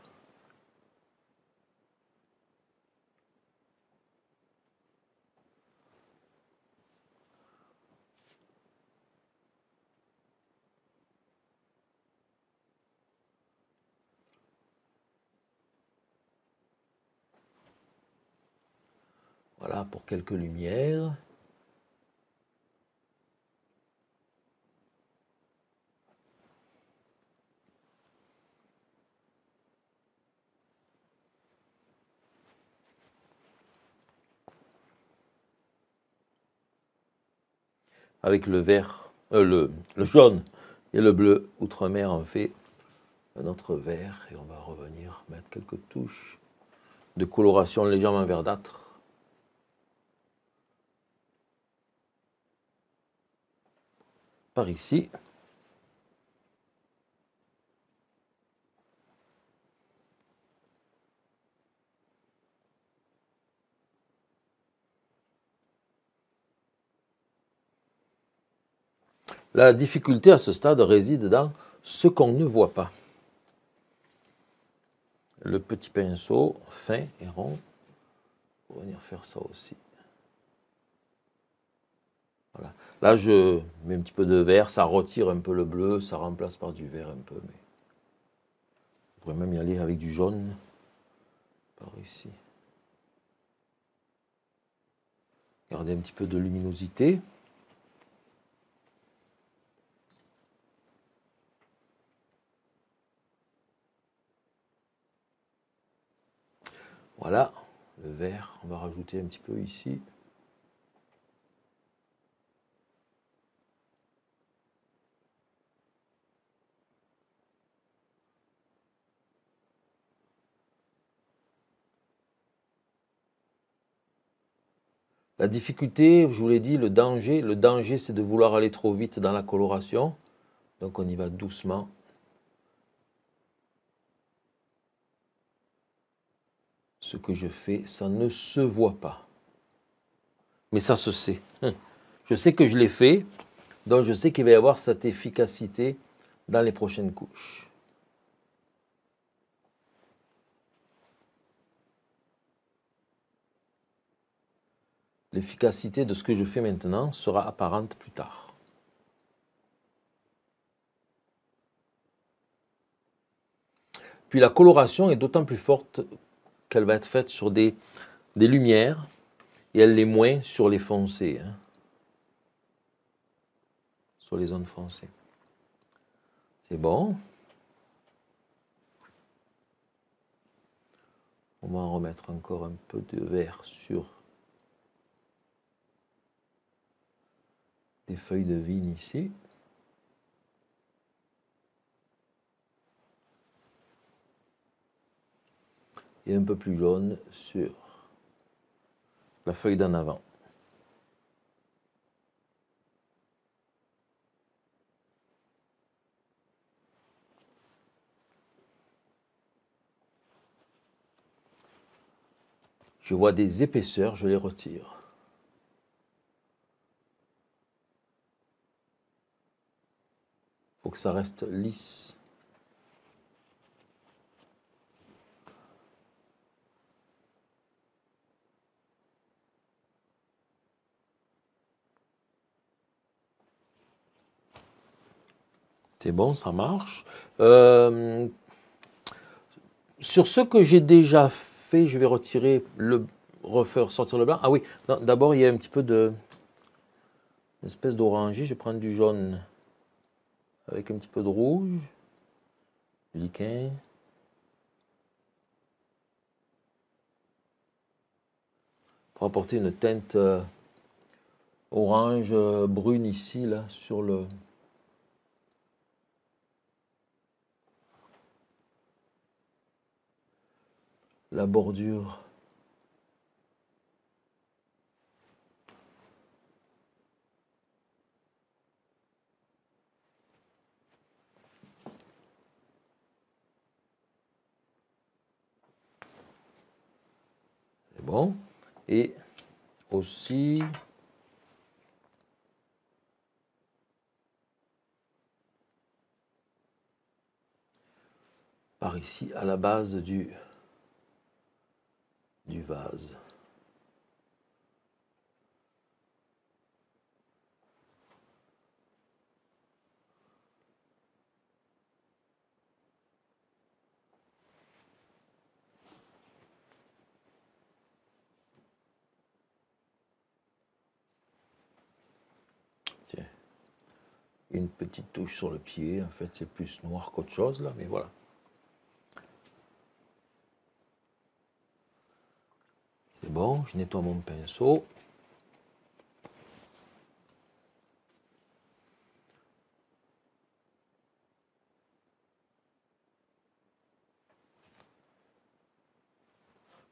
Voilà pour quelques lumières. Avec le vert, euh, le, jaune et le bleu outre-mer, on fait notre vert et on va revenir mettre quelques touches de coloration légèrement verdâtre. Par ici. La difficulté à ce stade réside dans ce qu'on ne voit pas. Le petit pinceau fin et rond, pour venir faire ça aussi. Là, je mets un petit peu de vert, ça retire un peu le bleu, ça remplace par du vert un peu. Mais on pourrait même y aller avec du jaune par ici. Garder un petit peu de luminosité. Voilà, le vert, on va rajouter un petit peu ici. La difficulté, je vous l'ai dit, le danger, le danger c'est de vouloir aller trop vite dans la coloration. Donc on y va doucement. Ce que je fais, ça ne se voit pas. Mais ça se sait. *laughs* Je sais que je l'ai fait, donc je sais qu'il va y avoir cette efficacité dans les prochaines couches. L'efficacité de ce que je fais maintenant sera apparente plus tard. Puis la coloration est d'autant plus forte qu'elle va être faite sur des, des lumières et elle l'est moins sur les foncés. Hein sur les zones foncées. C'est bon? On va en remettre encore un peu de vert sur des feuilles de vigne ici. Et un peu plus jaune sur la feuille d'en avant. Je vois des épaisseurs, je les retire. Faut que ça reste lisse. C'est bon, ça marche. Euh, sur ce que j'ai déjà fait, je vais retirer le refaire sortir le blanc. Ah oui, d'abord il y a un petit peu de espèce d'oranger. Je vais prendre du jaune avec un petit peu de rouge, du liquin. Pour apporter une teinte euh, orange euh, brune ici là sur le la bordure. Bon. Et aussi par ici à la base du du vase. Une petite touche sur le pied. En fait, c'est plus noir qu'autre chose là, mais voilà. bon, je nettoie mon pinceau.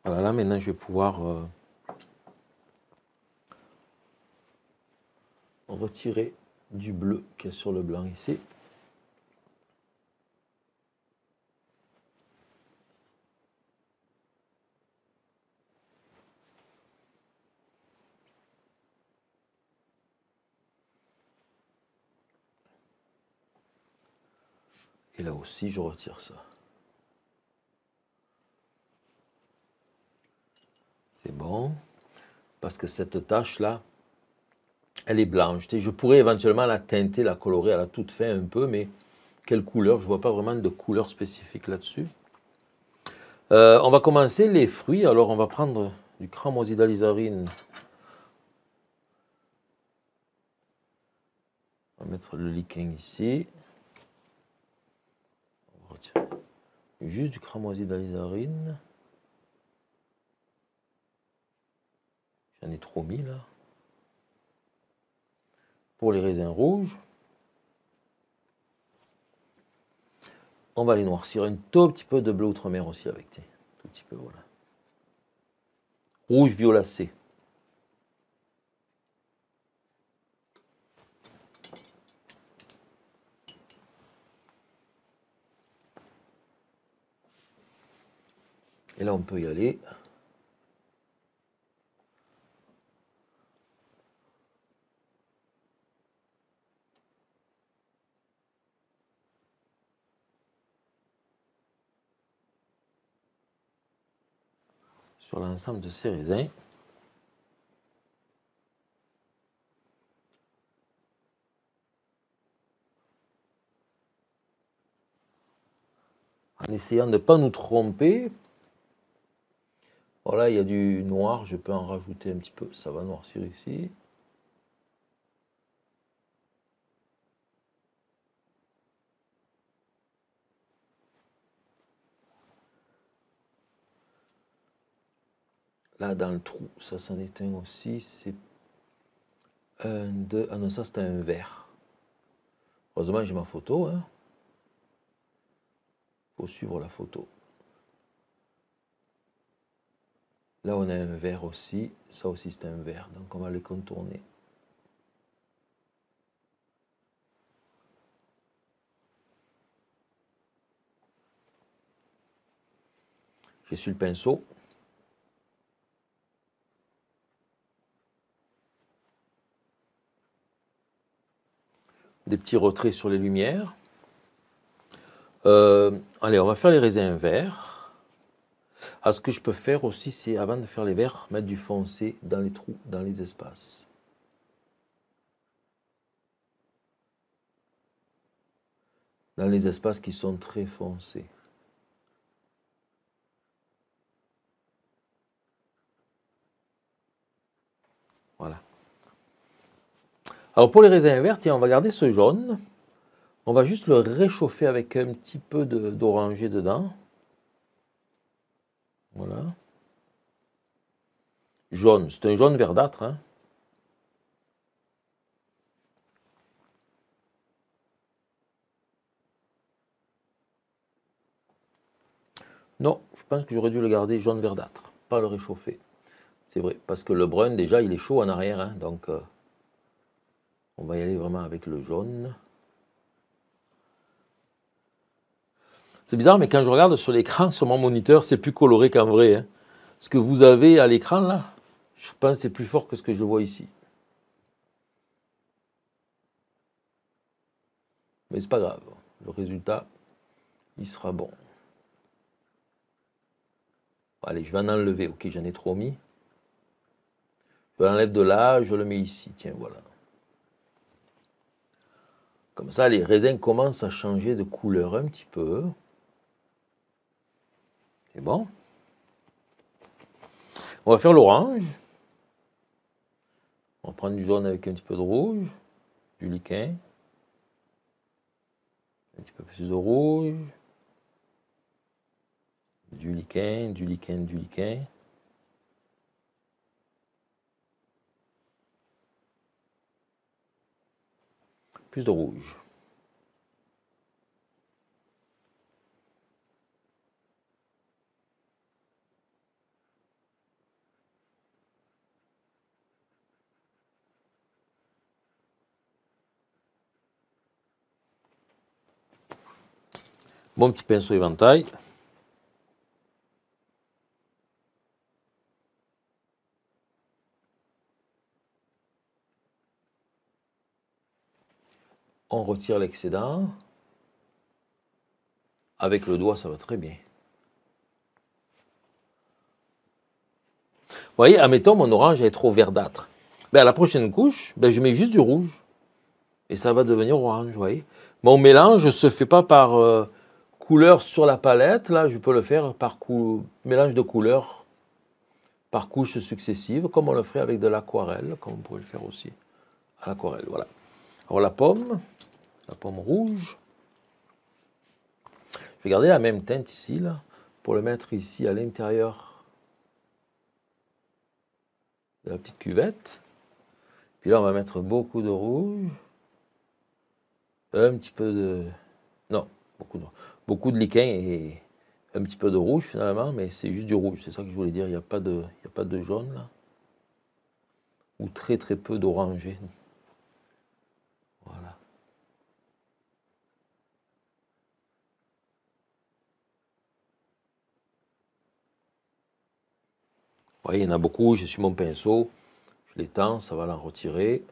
Voilà, là maintenant je vais pouvoir euh, retirer du bleu qui est sur le blanc ici. Et là aussi, je retire ça. C'est bon. Parce que cette tache-là, elle est blanche. Je pourrais éventuellement la teinter, la colorer à la toute fin un peu, mais quelle couleur? Je ne vois pas vraiment de couleur spécifique là-dessus. Euh, on va commencer les fruits. Alors, on va prendre du cramoisi d'alizarine. On va mettre le lichen ici. Juste du cramoisi d'alizarine. J'en ai trop mis là pour les raisins rouges. On va les noircir un tout petit peu de bleu outre-mer aussi avec. Tout petit peu, voilà. Rouge violacé. Et là, on peut y aller. L'ensemble de ces raisins. En essayant de ne pas nous tromper. Voilà, il y a du noir, je peux en rajouter un petit peu, ça va noircir ici. Là, dans le trou, ça s'en éteint aussi. C'est un, deux. Ah non, ça c'est un vert. Heureusement, j'ai ma photo. Hein. faut suivre la photo. Là, on a un vert aussi. Ça aussi, c'est un vert. Donc, on va les contourner. J'ai su le pinceau. Des petits retraits sur les lumières. Euh, allez, on va faire les raisins verts. Ah, ce que je peux faire aussi, c'est avant de faire les verts, mettre du foncé dans les trous, dans les espaces. Dans les espaces qui sont très foncés. Voilà. Alors pour les raisins verts, tiens, on va garder ce jaune. On va juste le réchauffer avec un petit peu d'oranger dedans. Voilà. Jaune, c'est un jaune verdâtre. Hein. Non, je pense que j'aurais dû le garder jaune verdâtre, pas le réchauffer. C'est vrai, parce que le brun, déjà, il est chaud en arrière, hein, donc... Euh, on va y aller vraiment avec le jaune. C'est bizarre, mais quand je regarde sur l'écran, sur mon moniteur, c'est plus coloré qu'en vrai. Hein. Ce que vous avez à l'écran, là, je pense c'est plus fort que ce que je vois ici. Mais c'est pas grave. Le résultat, il sera bon. Allez, je vais en enlever. Ok, j'en ai trop mis. Je l'enlève de là, je le mets ici. Tiens, voilà. Comme ça, les raisins commencent à changer de couleur un petit peu. C'est bon? On va faire l'orange. On va prendre du jaune avec un petit peu de rouge, du liquin. Un petit peu plus de rouge. Du liquin, du liquin, du liquin. Plus de rouge. Mon petit pinceau éventail. On retire l'excédent. Avec le doigt, ça va très bien. Vous voyez, admettons, mon orange est trop verdâtre. Ben, à la prochaine couche, ben, je mets juste du rouge. Et ça va devenir orange, vous voyez. Mon mélange ne se fait pas par euh, couleur sur la palette. Là, je peux le faire par mélange de couleurs par couches successives, comme on le ferait avec de l'aquarelle, comme on pourrait le faire aussi à l'aquarelle. Voilà. Alors la pomme, la pomme rouge. Je vais garder la même teinte ici, là, pour le mettre ici à l'intérieur de la petite cuvette. Puis là, on va mettre beaucoup de rouge. Un petit peu de... Non, beaucoup de, beaucoup de liquin et un petit peu de rouge finalement, mais c'est juste du rouge. C'est ça que je voulais dire. Il n'y a, pas de, il a pas de jaune là. Ou très très peu d'orangé. Voilà. Voyez, il y en a beaucoup, je suis mon pinceau, je l'étends, ça va l'en retirer.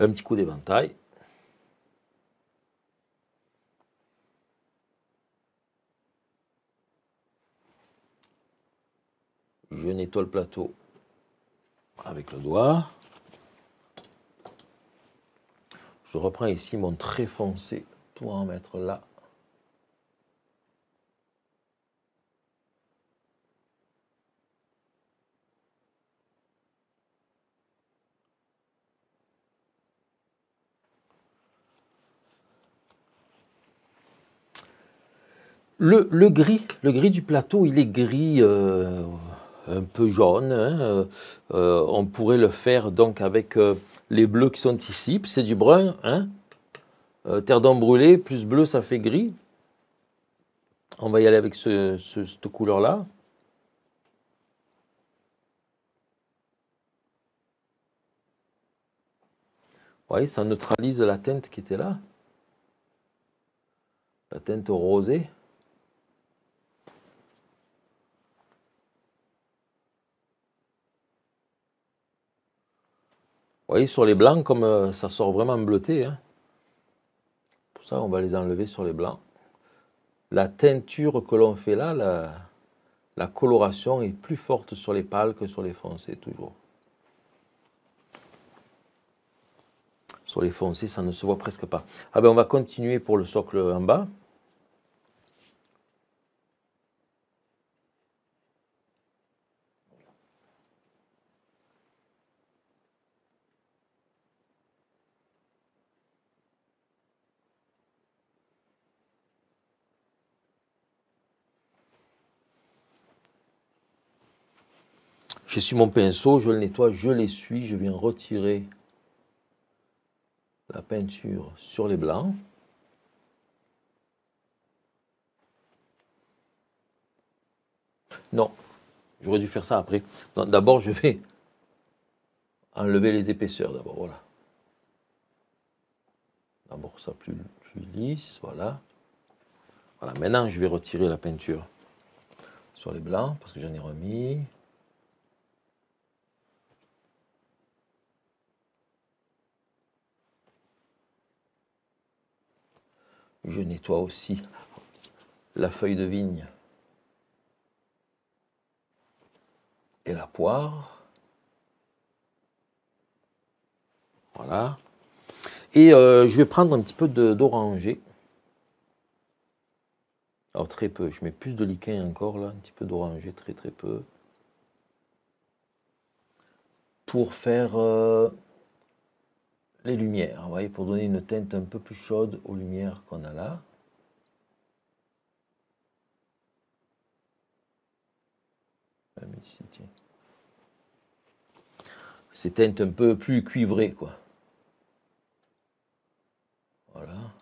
Un petit coup d'éventail. Je nettoie le plateau avec le doigt. Je reprends ici mon trait foncé pour en mettre là. Le, gris, le gris du plateau, il est gris euh, un peu jaune. Hein, euh, euh, on pourrait le faire donc avec les bleus qui sont ici. C'est du brun. Hein, terre d'homme brûlée, plus bleu, ça fait gris. On va y aller avec cette couleur-là. Vous voyez, ça neutralise la teinte qui était là. La teinte rosée. Vous voyez, sur les blancs, comme euh, ça sort vraiment bleuté, hein. pour ça, on va les enlever sur les blancs. La teinture que l'on fait là, la, la coloration est plus forte sur les pâles que sur les foncés, toujours. Sur les foncés, ça ne se voit presque pas. Ah ben, on va continuer pour le socle en bas. Je suis mon pinceau, je le nettoie, je l'essuie, je viens retirer la peinture sur les blancs. Non, j'aurais dû faire ça après. D'abord, je vais enlever les épaisseurs d'abord, voilà. D'abord ça plus, plus lisse, voilà. Voilà, maintenant je vais retirer la peinture sur les blancs parce que j'en ai remis. Je nettoie aussi la feuille de vigne et la poire. Voilà. Et euh, je vais prendre un petit peu d'oranger. Alors très peu, je mets plus de liquin encore là, un petit peu d'oranger, très très peu. Pour faire euh, les lumières, vous voyez, pour donner une teinte un peu plus chaude aux lumières qu'on a là. Ces teintes un peu plus cuivrées, quoi. Voilà.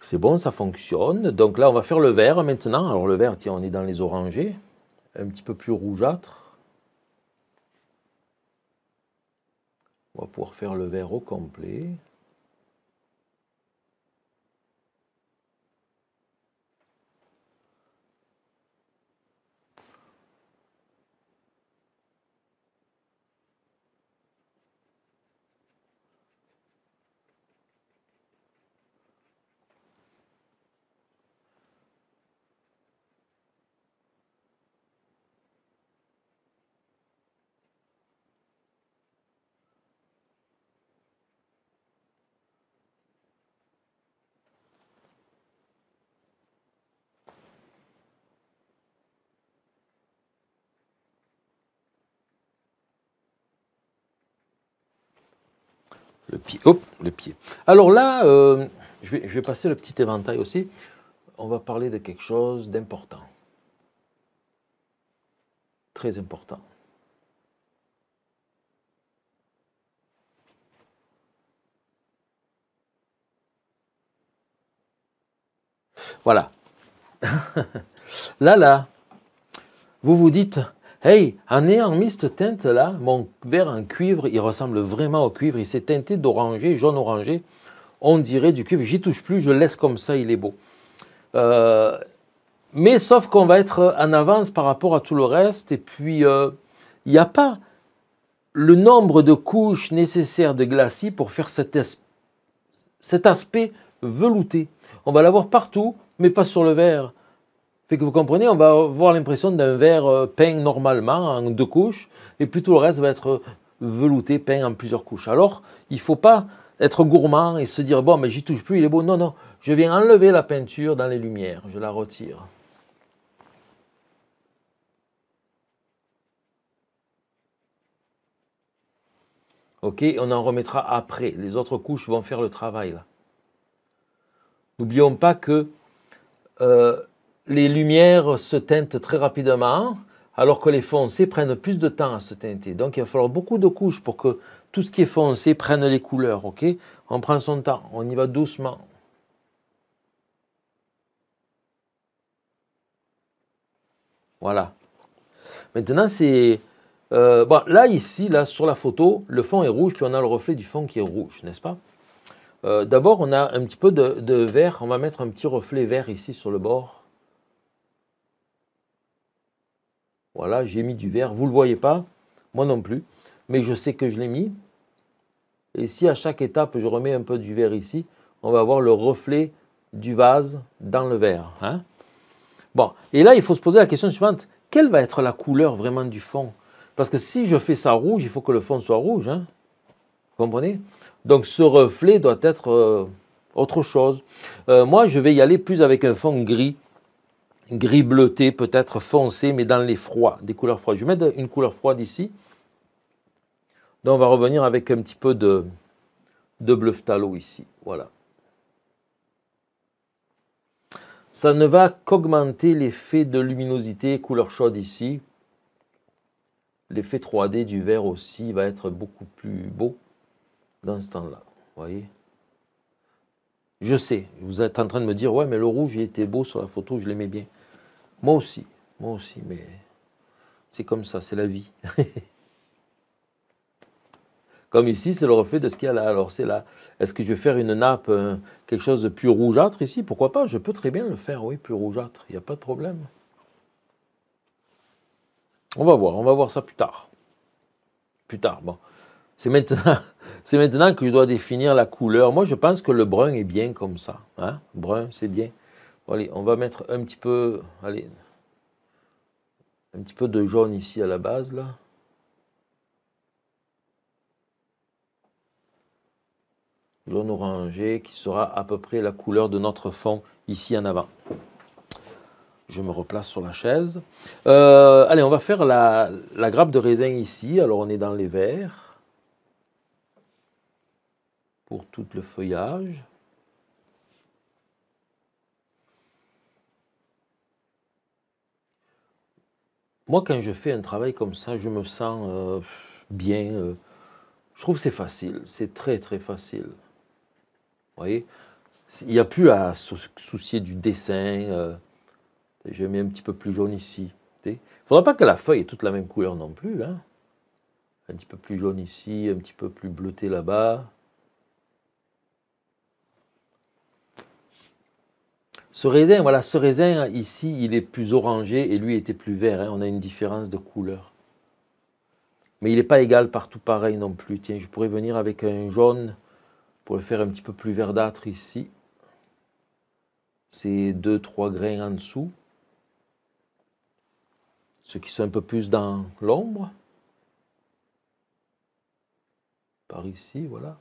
C'est bon, ça fonctionne. Donc là, on va faire le vert maintenant. Alors le vert, tiens, on est dans les orangés. Un petit peu plus rougeâtre. On va pouvoir faire le verre au complet. Le pied, le pied. Alors là, euh, je, je vais passer le petit éventail aussi. On va parler de quelque chose d'important. Très important. Voilà. *laughs* Là, là, vous vous dites, hey, en ayant mis cette teinte-là, mon verre en cuivre, il ressemble vraiment au cuivre. Il s'est teinté d'oranger, jaune-orangé. On dirait du cuivre. J'y touche plus, je laisse comme ça, il est beau. Euh, mais sauf qu'on va être en avance par rapport à tout le reste. Et puis, euh, il n'y a pas le nombre de couches nécessaires de glacis pour faire cet aspect velouté. On va l'avoir partout, mais pas sur le verre. Fait que vous comprenez, on va avoir l'impression d'un verre euh, peint normalement en deux couches, et puis tout le reste va être velouté, peint en plusieurs couches. Alors, il ne faut pas être gourmand et se dire, bon, mais j'y touche plus, il est beau. Non, non, je viens enlever la peinture dans les lumières, je la retire. Ok, on en remettra après. Les autres couches vont faire le travail. N'oublions pas que euh, les lumières se teintent très rapidement, alors que les foncés prennent plus de temps à se teinter. Donc il va falloir beaucoup de couches pour que tout ce qui est foncé prenne les couleurs. On prend son temps, on y va doucement. Voilà. Maintenant, c'est euh, là, ici, là, sur la photo, le fond est rouge, puis on a le reflet du fond qui est rouge, n'est-ce pas? Euh, D'abord, on a un petit peu de, vert. On va mettre un petit reflet vert ici sur le bord. Voilà, j'ai mis du vert. Vous ne le voyez pas, moi non plus, mais je sais que je l'ai mis. Et si à chaque étape, je remets un peu du vert ici, on va avoir le reflet du vase dans le verre. Hein bon, et là, il faut se poser la question suivante. Quelle va être la couleur vraiment du fond? Parce que si je fais ça rouge, il faut que le fond soit rouge. Hein. Vous comprenez? Donc ce reflet doit être euh, autre chose. Euh, moi, je vais y aller plus avec un fond gris, gris bleuté, peut-être foncé, mais dans les froids, des couleurs froides. Je vais mettre une couleur froide ici. Donc on va revenir avec un petit peu de, de bleu phthalo ici. Voilà. Ça ne va qu'augmenter l'effet de luminosité couleur chaude ici l'effet 3D du verre aussi va être beaucoup plus beau dans ce temps-là. voyez Je sais, vous êtes en train de me dire, ouais, mais le rouge, il était beau sur la photo, je l'aimais bien. Moi aussi, moi aussi, mais c'est comme ça, c'est la vie. *laughs* comme ici, c'est le reflet de ce qu'il y a là. Alors c'est là. Est-ce que je vais faire une nappe, euh, quelque chose de plus rougeâtre ici? Pourquoi pas? Je peux très bien le faire, oui, plus rougeâtre. Il n'y a pas de problème. On va voir, on va voir ça plus tard. Plus tard, bon. C'est maintenant, *laughs* maintenant que je dois définir la couleur. Moi, je pense que le brun est bien comme ça. Hein? Brun, c'est bien. Allez, on va mettre un petit peu, allez, un petit peu de jaune ici à la base, là. Jaune orangé, qui sera à peu près la couleur de notre fond ici en avant. Je me replace sur la chaise. Euh, allez, on va faire la, grappe de raisin ici. Alors, on est dans les verts. Pour tout le feuillage. Moi, quand je fais un travail comme ça, je me sens euh, bien. Euh, je trouve que c'est facile. C'est très, très facile. Vous voyez? Il n'y a plus à se soucier du dessin. Je mets un petit peu plus jaune ici. Il ne faudra pas que la feuille ait toute la même couleur non plus. Hein. Un petit peu plus jaune ici, un petit peu plus bleuté là-bas. Ce raisin, voilà, ce raisin ici, il est plus orangé et lui était plus vert. Hein. On a une différence de couleur. Mais il n'est pas égal partout pareil non plus. Tiens, je pourrais venir avec un jaune pour le faire un petit peu plus verdâtre ici. C'est 2-3 grains en dessous ceux qui sont un peu plus dans l'ombre. Par ici, voilà.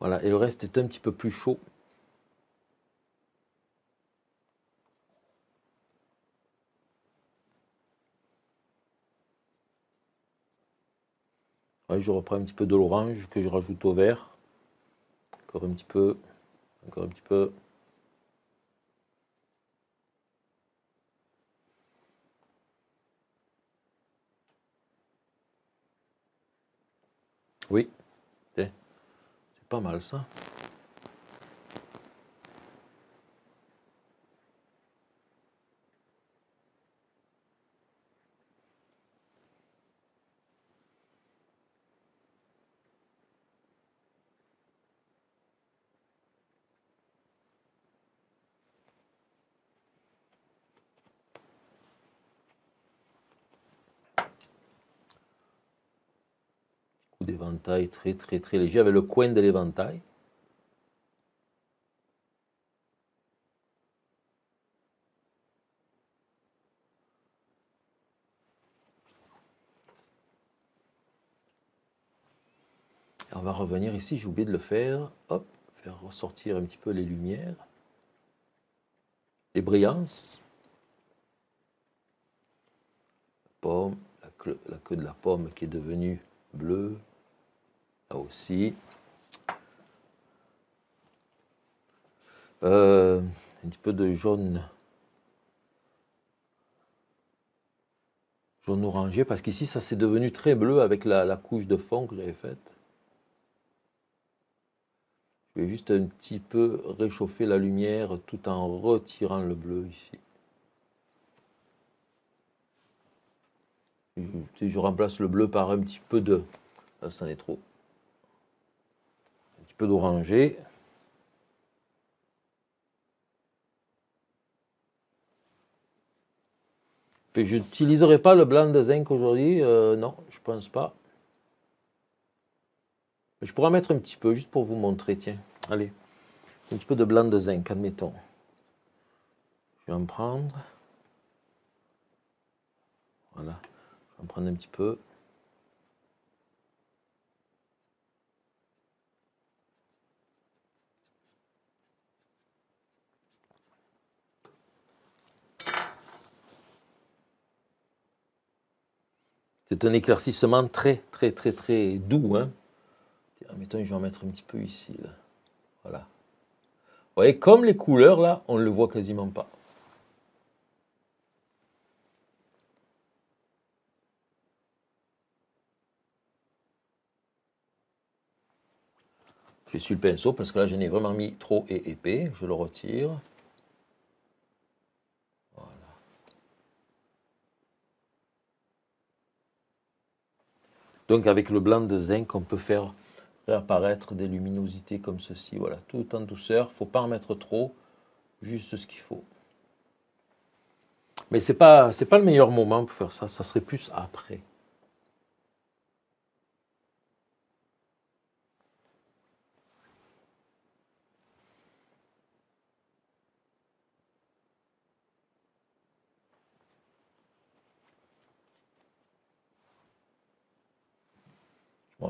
Voilà, et le reste est un petit peu plus chaud. je reprends un petit peu de l'orange que je rajoute au vert. Encore un petit peu. Encore un petit peu. Oui. Pas mal ça. Coup très très très léger avec le coin de l'éventail. On va revenir ici, j'ai oublié de le faire. Hop, faire ressortir un petit peu les lumières, les brillances. Pomme, la queue de la pomme qui est devenue bleue. Là aussi. Euh, un petit peu de jaune. Jaune orangé, parce qu'ici, ça s'est devenu très bleu avec la, couche de fond que j'avais faite. Je vais juste un petit peu réchauffer la lumière tout en retirant le bleu ici. Je, je remplace le bleu par un petit peu de... Ça en trop. Peu d'orangé. Puis je n'utiliserai pas le blanc de zinc aujourd'hui. euh, non, je pense pas. Je pourrais mettre un petit peu, juste pour vous montrer, tiens. Allez, un petit peu de blanc de zinc, admettons. Je vais en prendre. Voilà, je vais en prendre un petit peu. C'est un éclaircissement très, très, très, très doux. Hein. Mettons, je vais en mettre un petit peu ici. Là. Voilà. Vous voyez, comme les couleurs, là, on ne le voit quasiment pas. Je suis le pinceau parce que là, j'en ai vraiment mis trop et épais. Je le retire. Donc, avec le blanc de zinc, on peut faire réapparaître des luminosités comme ceci. Voilà, tout en douceur. Il ne faut pas en mettre trop, juste ce qu'il faut. Mais ce n'est pas, c'est pas le meilleur moment pour faire ça. Ça serait plus après.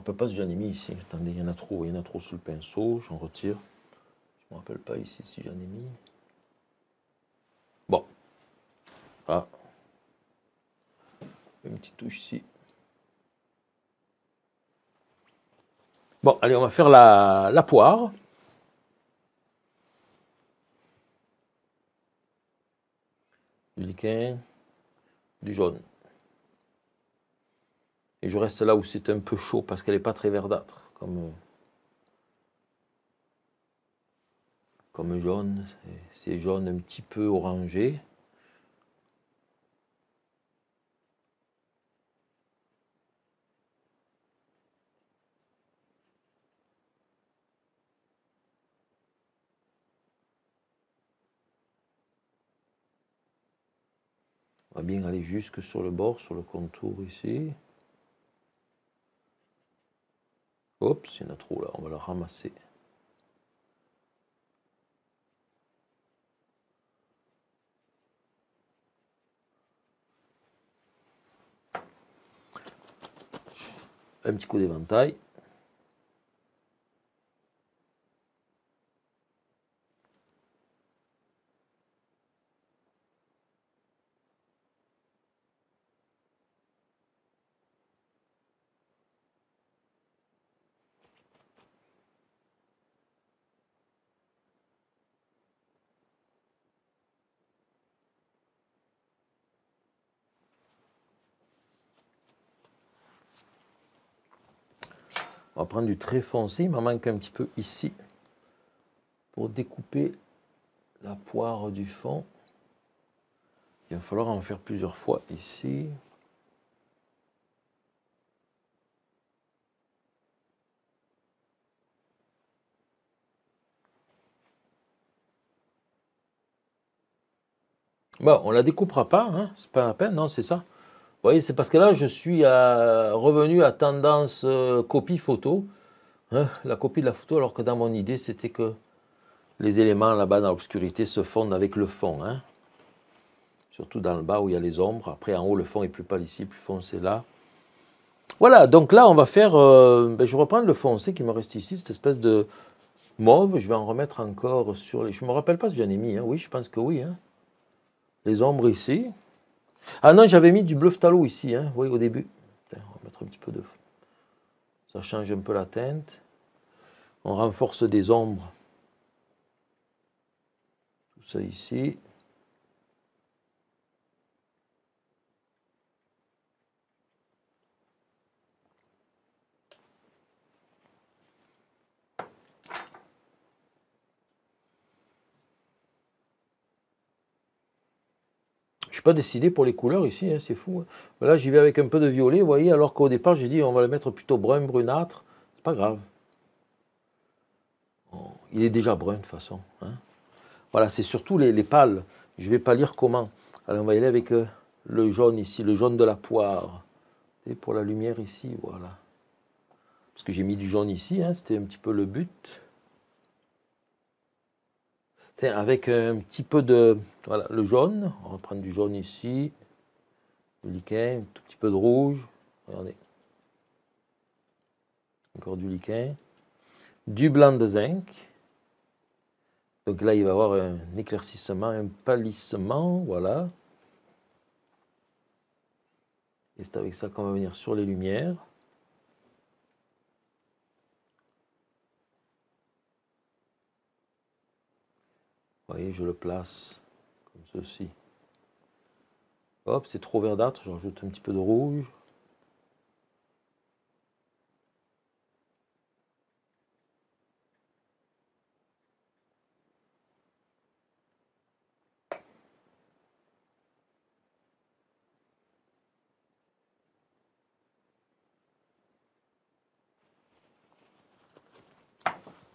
Rappelle pas si j'en ai mis ici. Attendez, il y en a trop, il y en a trop sous le pinceau. J'en retire. Je ne me rappelle pas ici si j'en ai mis. Bon. Ah. Une petite touche ici. Bon, allez, on va faire la, la poire. Du liquin, du jaune. Et je reste là où c'est un peu chaud parce qu'elle n'est pas très verdâtre. Comme, comme jaune, c'est jaune un petit peu orangé. On va bien aller jusque sur le bord, sur le contour ici. Oups, il y en a trop là, on va le ramasser. Un petit coup d'éventail. On va prendre du très foncé. Il m'en manque un petit peu ici pour découper la poire du fond. Il va falloir en faire plusieurs fois ici. Bon, on la découpera pas, hein, c'est pas la peine, non, c'est ça. Vous voyez, c'est parce que là, je suis revenu à tendance euh, copie photo, hein, la copie de la photo, alors que dans mon idée, c'était que les éléments là-bas dans l'obscurité se fondent avec le fond. Hein. Surtout dans le bas où il y a les ombres. Après, en haut, le fond est plus pâle ici, plus foncé là. Voilà, donc là, on va faire... Euh, ben, je reprends le foncé qui me reste ici, cette espèce de mauve. Je vais en remettre encore sur les... Je ne me rappelle pas si j'en ai mis. Oui, je pense que oui. Hein les ombres ici. Ah non, j'avais mis du bleu phthalo ici, hein, oui, au début. on va mettre un petit peu de... Ça change un peu la teinte. On renforce des ombres. Tout ça ici. Pas décidé pour les couleurs ici, hein, c'est fou. Hein. Là, j'y vais avec un peu de violet, vous voyez, alors qu'au départ, j'ai dit on va le mettre plutôt brun, brunâtre. C'est pas grave. il est déjà brun de toute façon. Hein. Voilà, c'est surtout les, pâles. Je vais pas lire comment. Alors, on va y aller avec euh, le jaune ici, le jaune de la poire. Et pour la lumière ici, voilà. Parce que j'ai mis du jaune ici, c'était un petit peu le but avec un petit peu de voilà, le jaune. On va prendre du jaune ici, du lichen, un tout petit peu de rouge. Regardez. Encore du lichen. Du blanc de zinc. Donc là, il va y avoir un éclaircissement, un pâlissement. Voilà. Et c'est avec ça qu'on va venir sur les lumières. Je le place comme ceci. Hop, c'est trop verdâtre, je rajoute un petit peu de rouge.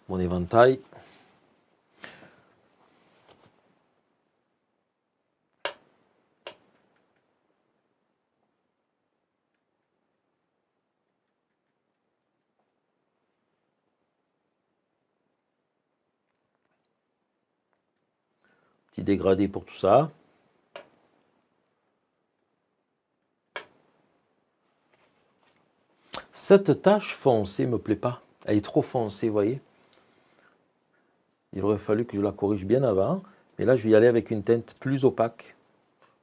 Mon éventail. Petit dégradé pour tout ça. Cette tache foncée me plaît pas. Elle est trop foncée, vous voyez. Il aurait fallu que je la corrige bien avant. Mais là, je vais y aller avec une teinte plus opaque.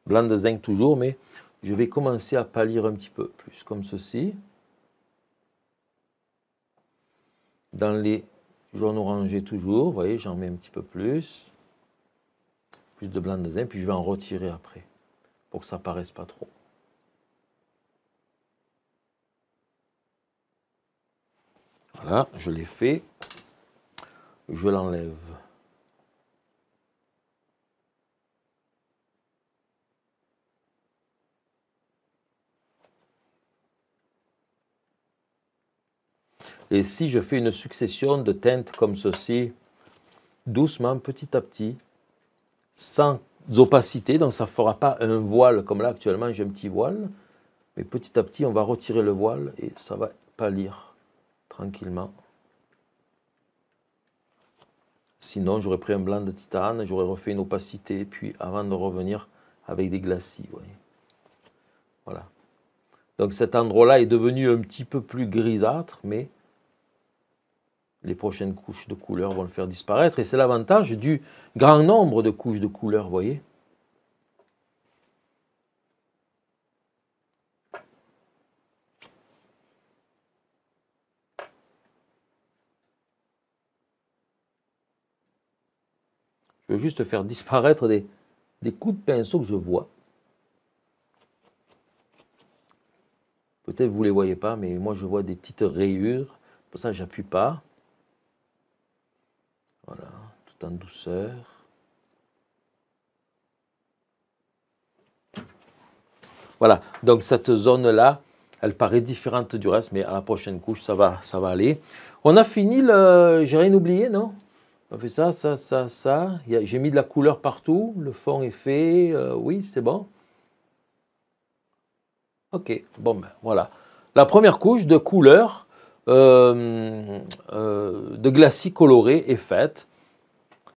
Blanc de zinc toujours, mais je vais commencer à pâlir un petit peu plus, comme ceci. Dans les jaunes orangés toujours, vous voyez, j'en mets un petit peu plus plus de blanc de puis je vais en retirer après, pour que ça paraisse pas trop. Voilà, je l'ai fait. Je l'enlève. Et si je fais une succession de teintes comme ceci, doucement, petit à petit, sans opacité, donc ça ne fera pas un voile comme là actuellement j'ai un petit voile, mais petit à petit on va retirer le voile et ça va pâlir tranquillement. Sinon j'aurais pris un blanc de titane, j'aurais refait une opacité, puis avant de revenir avec des glacis. Voilà. Donc cet endroit-là est devenu un petit peu plus grisâtre, mais les prochaines couches de couleurs vont le faire disparaître. Et c'est l'avantage du grand nombre de couches de couleurs, voyez. Je veux juste faire disparaître des, des coups de pinceau que je vois. Peut-être vous ne les voyez pas, mais moi je vois des petites rayures Pour ça, j'appuie pas. Voilà, tout en douceur. Voilà, donc cette zone-là, elle paraît différente du reste, mais à la prochaine couche, ça va, ça va aller. On a fini le... J'ai rien oublié, non? On fait ça, ça, ça, ça. J'ai mis de la couleur partout. Le fond est fait. Euh, oui, c'est bon. Ok, bon ben voilà. La première couche de couleur de glacis coloré est faite.